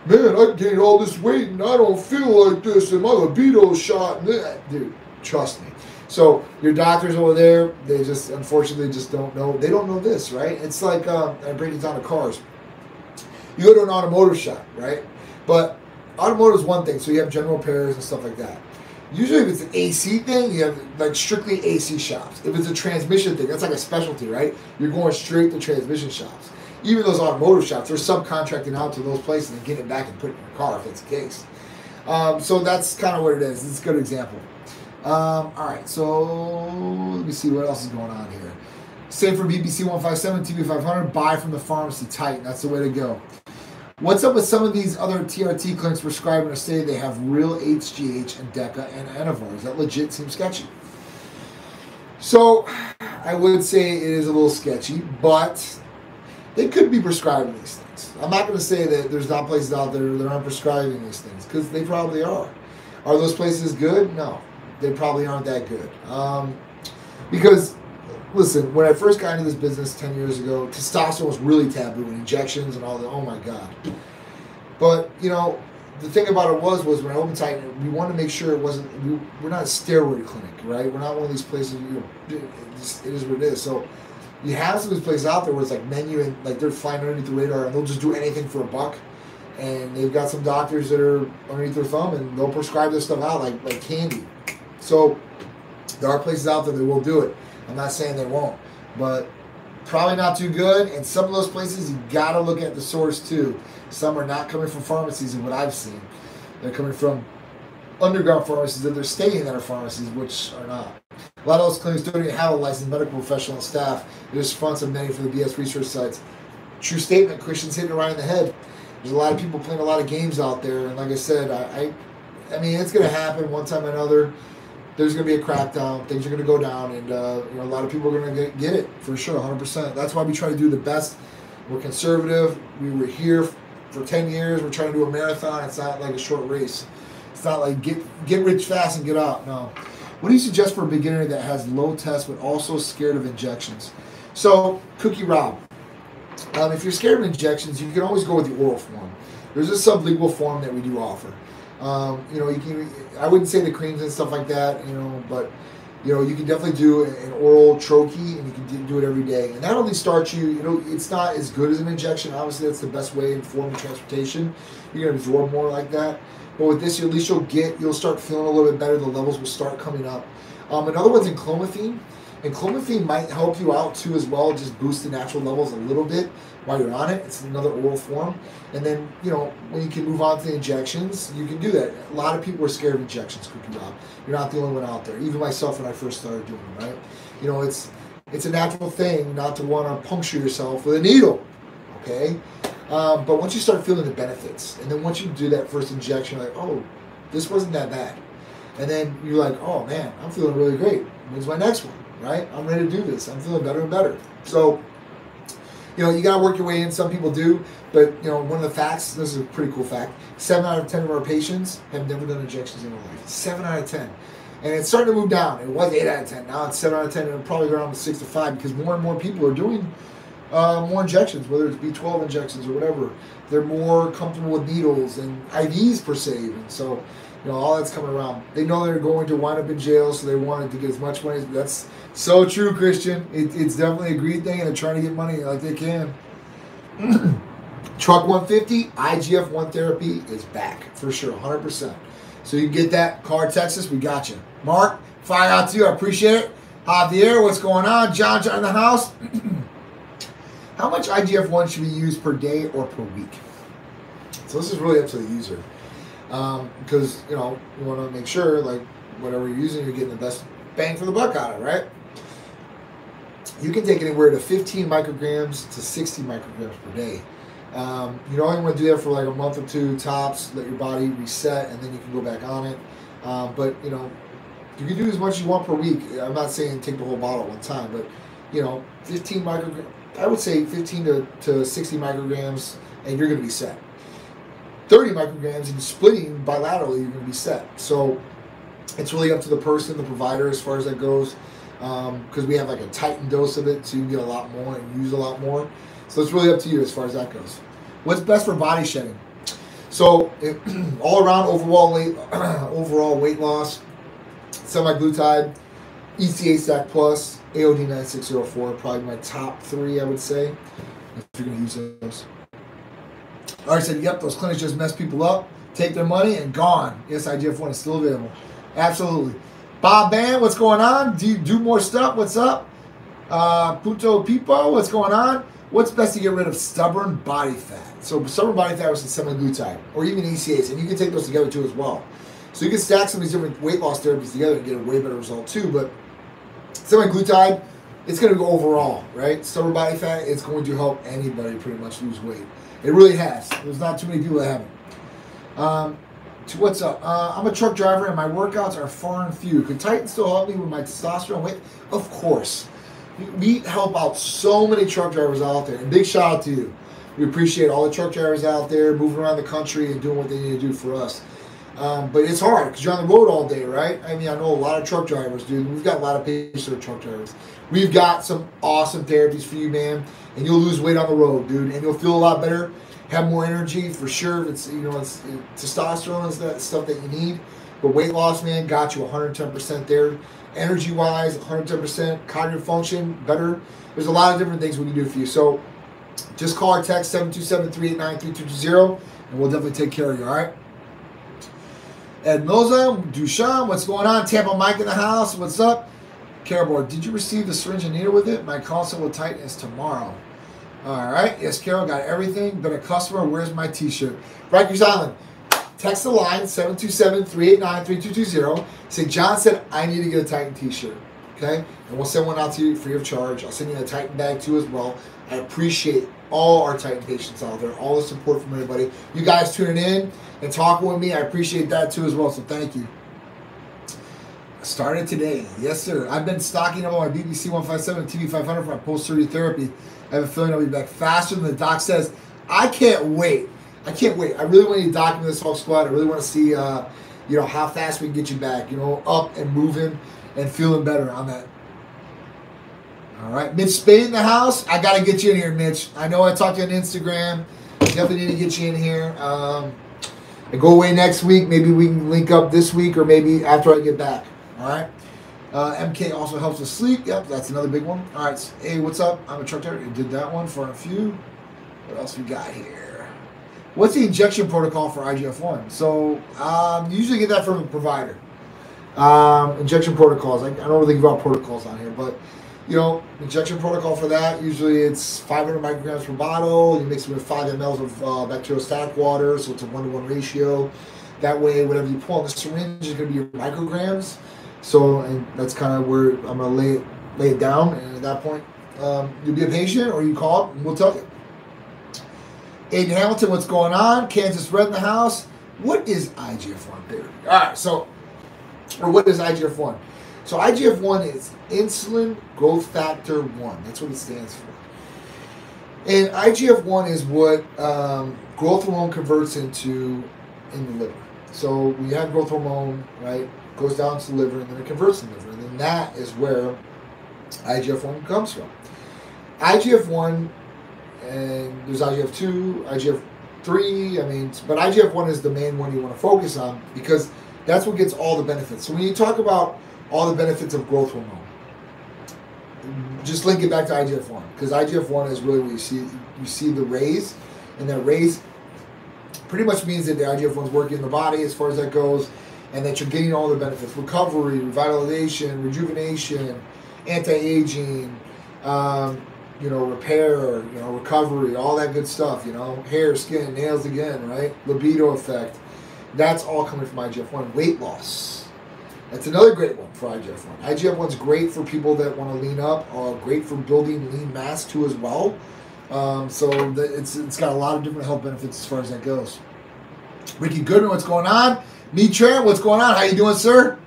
[SPEAKER 1] man i gained all this weight and i don't feel like this and my libido shot and that dude trust me. So your doctors over there they just unfortunately just don't know they don't know this right? It's like um, i bring it down to cars. You go to an automotive shop right? But automotive is one thing, so you have general repairs and stuff like that. Usually, if it's an AC thing, you have like strictly AC shops. If it's a transmission thing, that's like a specialty, right? You're going straight to transmission shops. Even those automotive shops, they're subcontracting out to those places and getting it back and putting it in your car if it's the case. Um, so that's kind of what it is. It's a good example. Um, all right, so let me see what else is going on here. Same for BPC 157, TB 500, buy from the pharmacy Titan. That's the way to go. What's up with some of these other TRT clinics prescribing or say they have real HGH and DECA and Anavar? That legit seems sketchy. So I would say it is a little sketchy, but they could be prescribing these things. I'm not going to say that there's not places out there that aren't prescribing these things because they probably are. Are those places good? No, they probably aren't that good. Um, because listen, when I first got into this business 10 years ago, testosterone was really taboo and injections and all that. Oh my God. But, you know, the thing about it was, was when I opened Titan, we wanted to make sure it wasn't, we, we're not a steroid clinic, right? We're not one of these places, you know, it is what it is. So you have some of these places out there where it's like menu and like they're flying underneath the radar and they'll just do anything for a buck. And they've got some doctors that are underneath their thumb and they'll prescribe this stuff out like, like candy. So there are places out there that will do it. I'm not saying they won't, but probably not too good. And some of those places, you got to look at the source too. Some are not coming from pharmacies, in what I've seen. They're coming from underground pharmacies that they're stating that are pharmacies, which are not. A lot of those clinics don't even have a licensed medical professional and staff. They're just fronts and many for the BS research sites. True statement. Christian's hitting it right in the head. There's a lot of people playing a lot of games out there, and like I said, I, I, I mean, it's going to happen one time or another there's going to be a crackdown. Things are going to go down, and uh, you know a lot of people are going to get, it for sure, 100%. That's why we try to do the best. We're conservative. We were here for 10 years. We're trying to do a marathon. It's not like a short race. It's not like get get rich fast and get out. No. What do you suggest for a beginner that has low test but also scared of injections? So, Cookie Rob, um, if you're scared of injections, you can always go with the oral form. There's a sublingual form that we do offer. Um, you know, you can. I wouldn't say the creams and stuff like that. You know, but you know, you can definitely do an oral troche, and you can do it every day. And that only starts you. You know, it's not as good as an injection. Obviously, that's the best way in form of transportation. You're gonna absorb more like that. But with this, at least you'll get. You'll start feeling a little bit better. The levels will start coming up. Um, another one's in clomiphene. And clomiphene might help you out too as well, just boost the natural levels a little bit while you're on it. It's another oral form. And then, you know, when you can move on to the injections, you can do that. A lot of people are scared of injections, Cookie Rob. You're not the only one out there. Even myself when I first started doing them, right? You know, it's it's a natural thing not to want to puncture yourself with a needle, okay? Um, but once you start feeling the benefits, and then once you do that first injection, like, oh, this wasn't that bad. And then you're like, oh man, I'm feeling really great. When's my next one? Right? I'm ready to do this. I'm feeling better and better. So, you know, you got to work your way in. Some people do, but you know, one of the facts. This is a pretty cool fact. Seven out of ten of our patients have never done injections in their life. Seven out of ten, and it's starting to move down. It was eight out of ten. Now it's seven out of ten, and probably around six to five because more and more people are doing uh, more injections, whether it's B12 injections or whatever. They're more comfortable with needles and IVs per se, and so you know all that's coming around. They know they're going to wind up in jail, so they wanted to get as much money. That's so true, Christian. It, it's definitely a greed thing, and they're trying to get money like they can. (clears throat) Truck 150, IGF 1 therapy is back for sure, 100%. So you get that. Car Texas, we got you. Mark, fire out to you. I appreciate it. Javier, what's going on? John, John in the house. (clears throat) How much IGF 1 should we use per day or per week? So this is really up to the user. Um, because you know you want to make sure like whatever you're using, you're getting the best bang for the buck out of it, right? You can take anywhere to 15 micrograms to 60 micrograms per day. Um, you only want to do that for like a month or two tops. Let your body reset, and then you can go back on it. Uh, but you know, you can do as much as you want per week. I'm not saying take the whole bottle at one time, but you know, 15 micrograms. I would say 15 to, to 60 micrograms, and you're going to be set. 30 micrograms and splitting bilaterally, you're going to be set. So it's really up to the person, the provider, as far as that goes, because um, we have like a tightened dose of it, so you get a lot more and use a lot more. So it's really up to you as far as that goes. What's best for body shedding? So it, (clears throat) all around overall weight, (clears throat) overall weight loss, semaglutide, ECA Stack Plus, AOD 9604, probably my top three, I would say, if you're going to use those. Right, said, yep, those clinics just mess people up, take their money, and gone. Yes, IGF-1 is still available. Absolutely. Bob Band, what's going on? Do you do more stuff? What's up? Uh, Puto Pipo, what's going on? What's best to get rid of stubborn body fat? So stubborn body fat was the semaglutide, or even ECAs, and you can take those together too as well. So you can stack some of these different weight loss therapies together and get a way better result too. But semaglutide, it's going to go overall, right? Stubborn body fat, it's going to help anybody pretty much lose weight. It really has. There's not too many people that haven't. Um, what's up? Uh, I'm a truck driver and my workouts are far and few. Could Titan still help me with my testosterone weight? Of course. We help out so many truck drivers out there. And big shout out to you. We appreciate all the truck drivers out there moving around the country and doing what they need to do for us. Um, but it's hard because you're on the road all day, right? I mean, I know a lot of truck drivers, dude. We've got a lot of patients that are truck drivers. We've got some awesome therapies for you, man. And you'll lose weight on the road, dude. And you'll feel a lot better, have more energy for sure. It's you know, it's it, testosterone is that stuff that you need. But weight loss, man, got you 110% there. Energy wise, 110%. Cognitive function, better. There's a lot of different things we can do for you. So just call or text 727 389 3220 and we'll definitely take care of you, all right? Ed Moza, Duchamp, what's going on? Tampa Mike in the house, what's up? Carol, did you receive the syringe and needle with it? My consult with Titan is tomorrow. All right. Yes, Carol, got everything. But a customer, where's my t-shirt? Rikers Island. Text the line, 727-389-3220. Say, John said, I need to get a Titan t-shirt. Okay? And we'll send one out to you free of charge. I'll send you a Titan bag too as well. I appreciate all our Titan patients out there, all the support from everybody. You guys tuning in and talking with me, I appreciate that too as well. So thank you. Started today. Yes, sir. I've been stocking up on my BPC 157 TB 500 for my post surgery therapy. I have a feeling I'll be back faster than the doc says. I can't wait. I can't wait. I really want you to document this whole squad. I really want to see, uh, you know, how fast we can get you back. You know, up and moving and feeling better on that. All right, Mitch Spade in the house. I got to get you in here, Mitch. I know I talked to you on Instagram. Definitely need to get you in here. Um, I go away next week. Maybe we can link up this week or maybe after I get back. All right. Uh, MK also helps with sleep. Yep, that's another big one. All right. Hey, what's up? I'm a truck driver. Did that one for a few. What else we got here? What's the injection protocol for IGF-1? So um, you usually get that from a provider. Um, injection protocols. I, I don't really think about protocols on here, but you know, injection protocol for that. Usually it's 500 micrograms per bottle. You mix it with 5 mLs of uh, bacteriostatic water, so it's a one to one ratio. That way, whatever you pull on the syringe is going to be your micrograms. So and that's kind of where I'm gonna lay it lay it down, and at that point, um, you'll be a patient, or you call up, and we'll tell you. Aiden Hamilton, what's going on? Kansas Red in the house. What is IGF-1 therapy? All right, so or what is IGF-1? So IGF-1 is insulin growth factor one. That's what it stands for. And IGF-1 is what um, growth hormone converts into in the liver. So we have growth hormone, right? goes down to the liver, and then it converts to the liver. And then that is where IGF-1 comes from. IGF-1, and there's IGF-2, IGF-3, I mean, but IGF-1 is the main one you want to focus on because that's what gets all the benefits. So when you talk about all the benefits of growth hormone, just link it back to IGF-1 because IGF-1 is really where you see you see the raise, and that raise pretty much means that the IGF-1 is working in the body as far as that goes and that you're getting all the benefits recovery, revitalization, rejuvenation, anti aging, um, you know, repair, you know, recovery, all that good stuff, you know, hair, skin, nails again, right? Libido effect. That's all coming from IGF-1. Weight loss. That's another great one for IGF-1. IGF one's great for people that want to lean up. Uh, great for building lean mass too as well. Um, so the, it's it's got a lot of different health benefits as far as that goes. Ricky Goodman, what's going on? Me Trent, what's going on? How you doing, sir?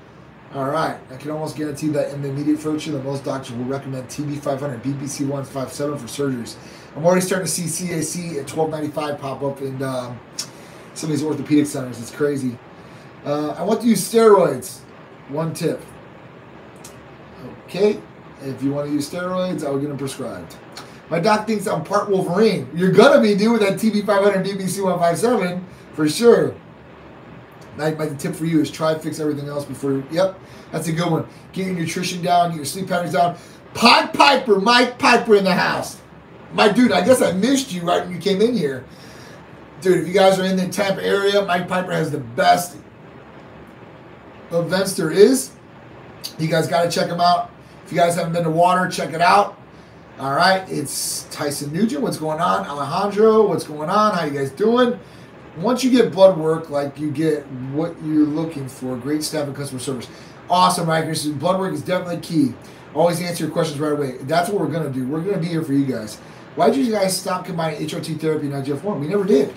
[SPEAKER 1] All right. I can almost guarantee that in the immediate future, the most doctors will recommend TB 500, BPC 157 for surgeries. I'm already starting to see CJC at 1295 pop up in um, some of these orthopedic centers. It's crazy. Uh, I want to use steroids. One tip. Okay. If you want to use steroids, I will get them prescribed. My doc thinks I'm part Wolverine. You're gonna be doing that TB 500 BPC 157 for sure. My, my tip for you is try fix everything else before you. Yep, that's a good one. Get your nutrition down, get your sleep patterns down. Pod Piper, Mike Piper in the house. My dude, I guess I missed you right when you came in here. Dude, if you guys are in the Tampa area, Mike Piper has the best events there is. You guys got to check him out. If you guys haven't been to water, check it out. All right, it's Tyson Nugent. What's going on? Alejandro, what's going on? How you guys doing? Once you get blood work, like you get what you're looking for, great staff and customer service. Awesome, Rikers. Blood work is definitely key. Always answer your questions right away. That's what we're to do. We're to be here for you guys. Why did you guys stop combining HRT therapy and IGF-1? We never did.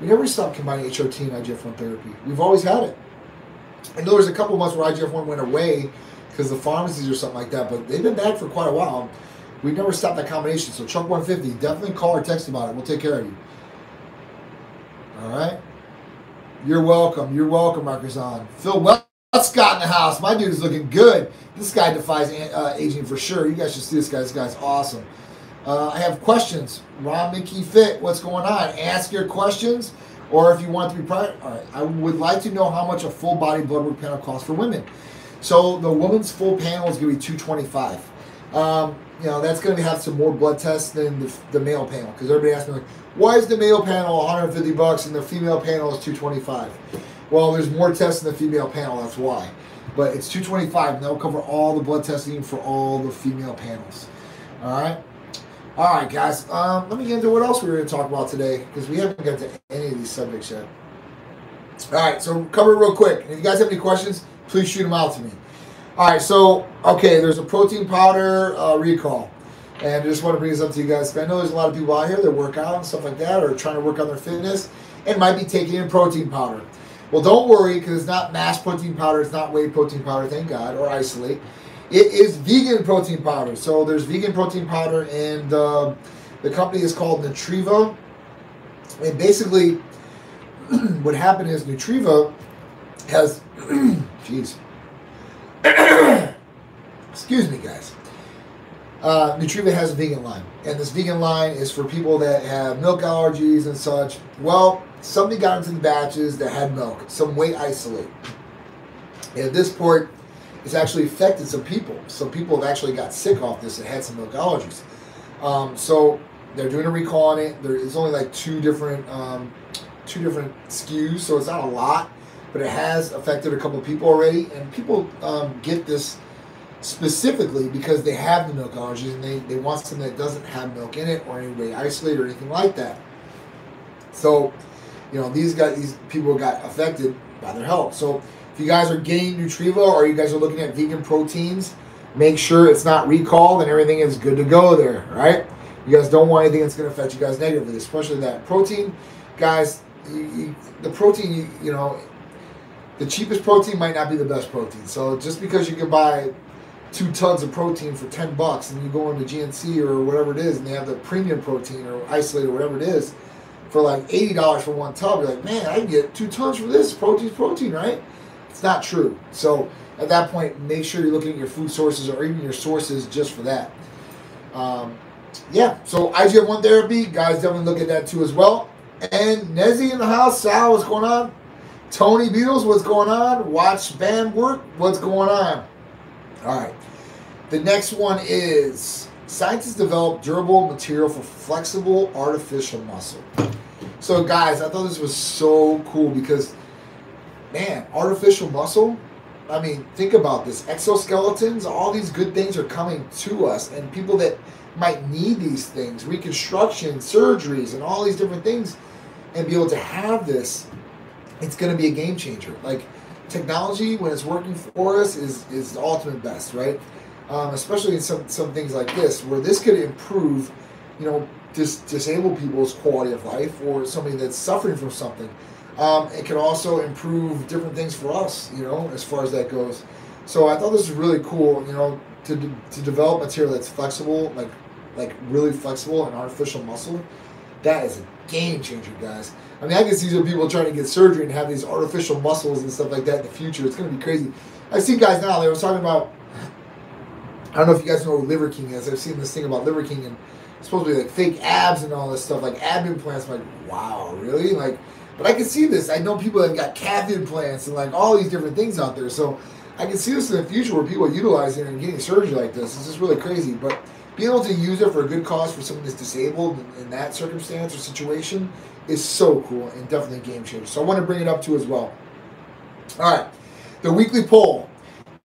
[SPEAKER 1] We never stopped combining HRT and IGF-1 therapy. We've always had it. I know there's a couple months where IGF-1 went away because the pharmacies or something like that, but they've been back for quite a while. We've never stopped that combination. So Chuck 150, definitely call or text about it. We'll take care of you. All right. You're welcome. You're welcome, Marcus on. Phil Westcott in the house. My dude is looking good. This guy defies uh, aging for sure. You guys should see this guy. This guy's awesome. Uh, I have questions. Ron Mickey Fit, what's going on? Ask your questions, or if you want to be private. All right. I would like to know how much a full body blood work panel costs for women. So the woman's full panel is going to be 225. Um, you know, that's going to have some more blood tests than the, the male panel. Because everybody asks me, like, why is the male panel 150 bucks and the female panel is 225? Well, there's more tests in the female panel, that's why. But it's 225, and that'll cover all the blood testing for all the female panels. All right? All right, guys. Um, let me get into what else we were going to talk about today, because we haven't got to any of these subjects yet. All right, so cover it real quick. If you guys have any questions, please shoot them out to me. All right, so okay, there's a protein powder uh, recall, and I just want to bring this up to you guys. Because I know there's a lot of people out here that work out and stuff like that, or trying to work on their fitness, and might be taking in protein powder. Well, don't worry because it's not mass protein powder, it's not whey protein powder, thank God, or isolate. It is vegan protein powder. So there's vegan protein powder, and uh, the company is called Nutriva. And basically, (clears throat) what happened is Nutriva has, (clears throat) jeez (clears throat) Excuse me, guys. Uh, Nutriva has a vegan line, and this vegan line is for people that have milk allergies and such. Well, somebody got into the batches that had milk, some whey isolate. And at this point, it's actually affected some people. Some people have actually got sick off this and had some milk allergies. Um, so they're doing a recall on it. There is only like two different um, two different SKUs, so it's not a lot but it has affected a couple people already, and people um, get this specifically because they have the milk allergies and they, they want something that doesn't have milk in it or any way isolate or anything like that. So, you know, these guys, these people got affected by their health. So, if you guys are getting Nutriva or you guys are looking at vegan proteins, make sure it's not recalled and everything is good to go there, right? You guys don't want anything that's going to affect you guys negatively, especially that protein. Guys, you, you, the protein, you, you know, the cheapest protein might not be the best protein. So just because you can buy two tons of protein for 10 bucks and you go into GNC or whatever it is and they have the premium protein or isolate or whatever it is for like $80 for one tub, you're like, man, I can get two tons for this. Protein's protein, right? It's not true. So at that point, make sure you're looking at your food sources or even your sources just for that. Um, yeah, so IGF-1 therapy, guys definitely look at that too as well. And Nezzy in the house, Sal, what's going on? Tony Beatles, what's going on? Watch Band Work, what's going on? All right. The next one is scientists develop durable material for flexible artificial muscle. So, guys, I thought this was so cool because, man, artificial muscle. I mean, think about this exoskeletons, all these good things are coming to us, and people that might need these things, reconstruction, surgeries, and all these different things, and be able to have this it's going to be a game changer. Like technology, when it's working for us, is is the ultimate best, right? Um, especially in some some things like this, where this could improve, you know, dis- disabled people's quality of life, or somebody that's suffering from something. Um, it can also improve different things for us, you know, as far as that goes. So I thought this was really cool, you know, to, to develop material that's flexible, like like really flexible and artificial muscle. That is a game changer, guys. I mean, I can see some people trying to get surgery and have these artificial muscles and stuff like that in the future. It's going to be crazy. I see guys now. They were talking about. I don't know if you guys know who Liver King is. I've seen this thing about Liver King and supposed to be like fake abs and all this stuff, like ab implants. I'm like, wow, really? Like, but I can see this. I know people that have got calf implants and like all these different things out there. So I can see this in the future where people are utilizing and getting surgery like this. It's just really crazy. But being able to use it for a good cause for someone that's disabled in that circumstance or situation is so cool and definitely a game changer. So I want to bring it up too as well. All right, the weekly poll.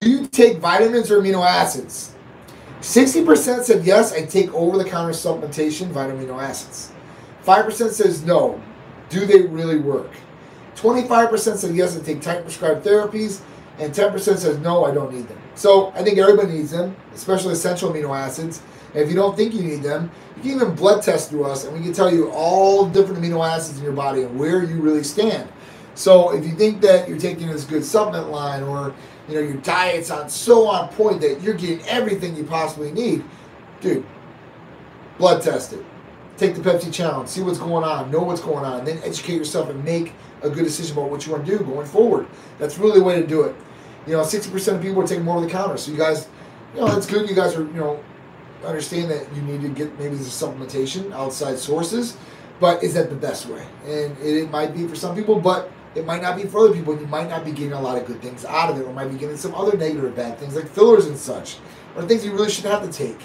[SPEAKER 1] Do you take vitamins or amino acids? 60% said yes, I take over the counter supplementation, vitamin amino acids. 5% says no. Do they really work? 25% said yes, I take type prescribed therapies, and 10% says no, I don't need them. So I think everybody needs them, especially essential amino acids. And if you don't think you need them, you can even blood test through us, and we can tell you all different amino acids in your body and where you really stand. So if you think that you're taking this good supplement line or you know, your diet's on so on point that you're getting everything you possibly need, dude, blood test it. Take the Pepsi challenge, see what's going on, know what's going on, then educate yourself and make a good decision about what you want to do going forward. That's really the way to do it. You know, 60% of people are taking more over the counter. So you guys, you know, that's good. You guys are, you know, understand that you need to get maybe some supplementation outside sources, but is that the best way? And it, it might be for some people, but it might not be for other people. You might not be getting a lot of good things out of it, or might be getting some other negative or bad things like fillers and such, or things you really shouldn't have to take.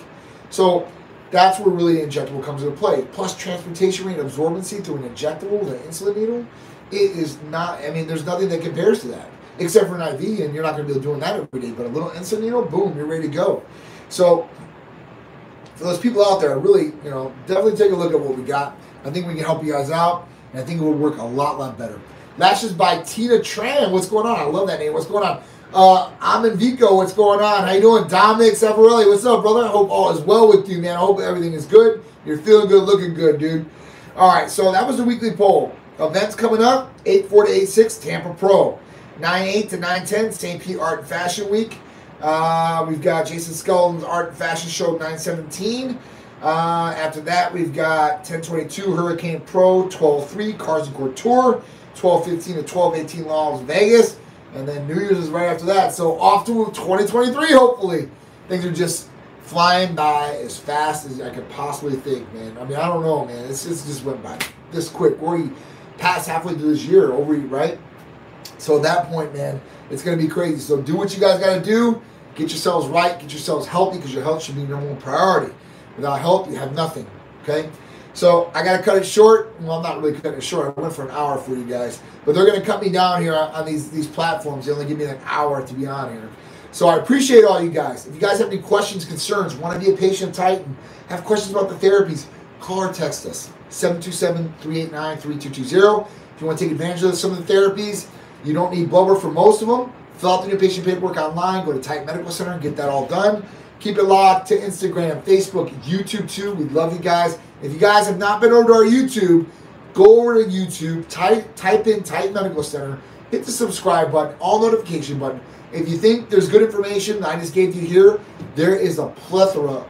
[SPEAKER 1] So that's where really injectable comes into play. Plus transportation rate absorbency through an injectable with an insulin needle, it is not. I mean, there's nothing that compares to that except for an IV, and you're not going to be doing that every day. But a little insulin needle, boom, you're ready to go. So for those people out there, really, you know, definitely take a look at what we got. I think we can help you guys out, and I think it will work a lot, lot better. Lashes by Tina Tran. What's going on? I love that name. What's going on? Uh, I'm in Vico. What's going on? How you doing? Dominic Savarelli. What's up, brother? I hope all is well with you, man. I hope everything is good. You're feeling good, looking good, dude. All right, so that was the weekly poll. Events coming up, 8-4 to 8-6, Tampa Pro. 9-8 to 9-10, St. Pete Art and Fashion Week. Uh, we've got Jason Skeldon's Art and Fashion Show 917. Uh, after that, we've got 1022 Hurricane Pro 12-3 Cars and Couture. 1215 to 1218 Las Vegas. And then New Year's is right after that. So off to 2023, hopefully. Things are just flying by as fast as I could possibly think, man. I mean, I don't know, man. It's, it's just went by this quick. We're already past halfway through this year, over, right? So at that point, man, it's going to be crazy. So do what you guys got to do. Get yourselves right. Get yourselves healthy because your health should be your number one priority. Without health, you have nothing, okay? So I got to cut it short. Well, I'm not really cutting it short. I went for an hour for you guys. But they're going to cut me down here on, these, these platforms. They only give me an hour to be on here. So I appreciate all you guys. If you guys have any questions, concerns, want to be a patient Titan, have questions about the therapies, call or text us. 727-389-3220. If you want to take advantage of some of the therapies, you don't need bloodwork for most of them. Fill out the new patient paperwork online. Go to Titan Medical Center and get that all done. Keep it locked to Instagram, Facebook, YouTube too. We love you guys. If you guys have not been over to our YouTube, go over to YouTube, type type in Titan Medical Center, hit the subscribe button, all notification button. If you think there's good information I just gave you here, there is a plethora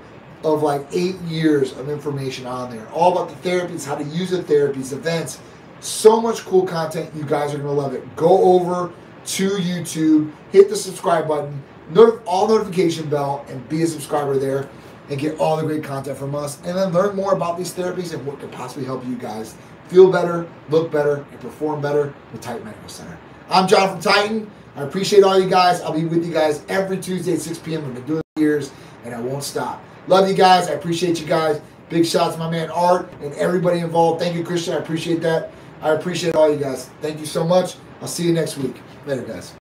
[SPEAKER 1] of like eight years of information on there. All about the therapies, how to use the therapies, events. So much cool content. You guys are going to love it. Go over to YouTube, hit the subscribe button, not- all notification bell, and be a subscriber there and get all the great content from us. And then learn more about these therapies and what could possibly help you guys feel better, look better, and perform better with Titan Medical Center. I'm John from Titan. I appreciate all you guys. I'll be with you guys every Tuesday at 6 p.m. I've been doing it years, and I won't stop. Love you guys. I appreciate you guys. Big shout out to my man Art and everybody involved. Thank you, Christian. I appreciate that. I appreciate all you guys. Thank you so much. I'll see you next week. Later, guys.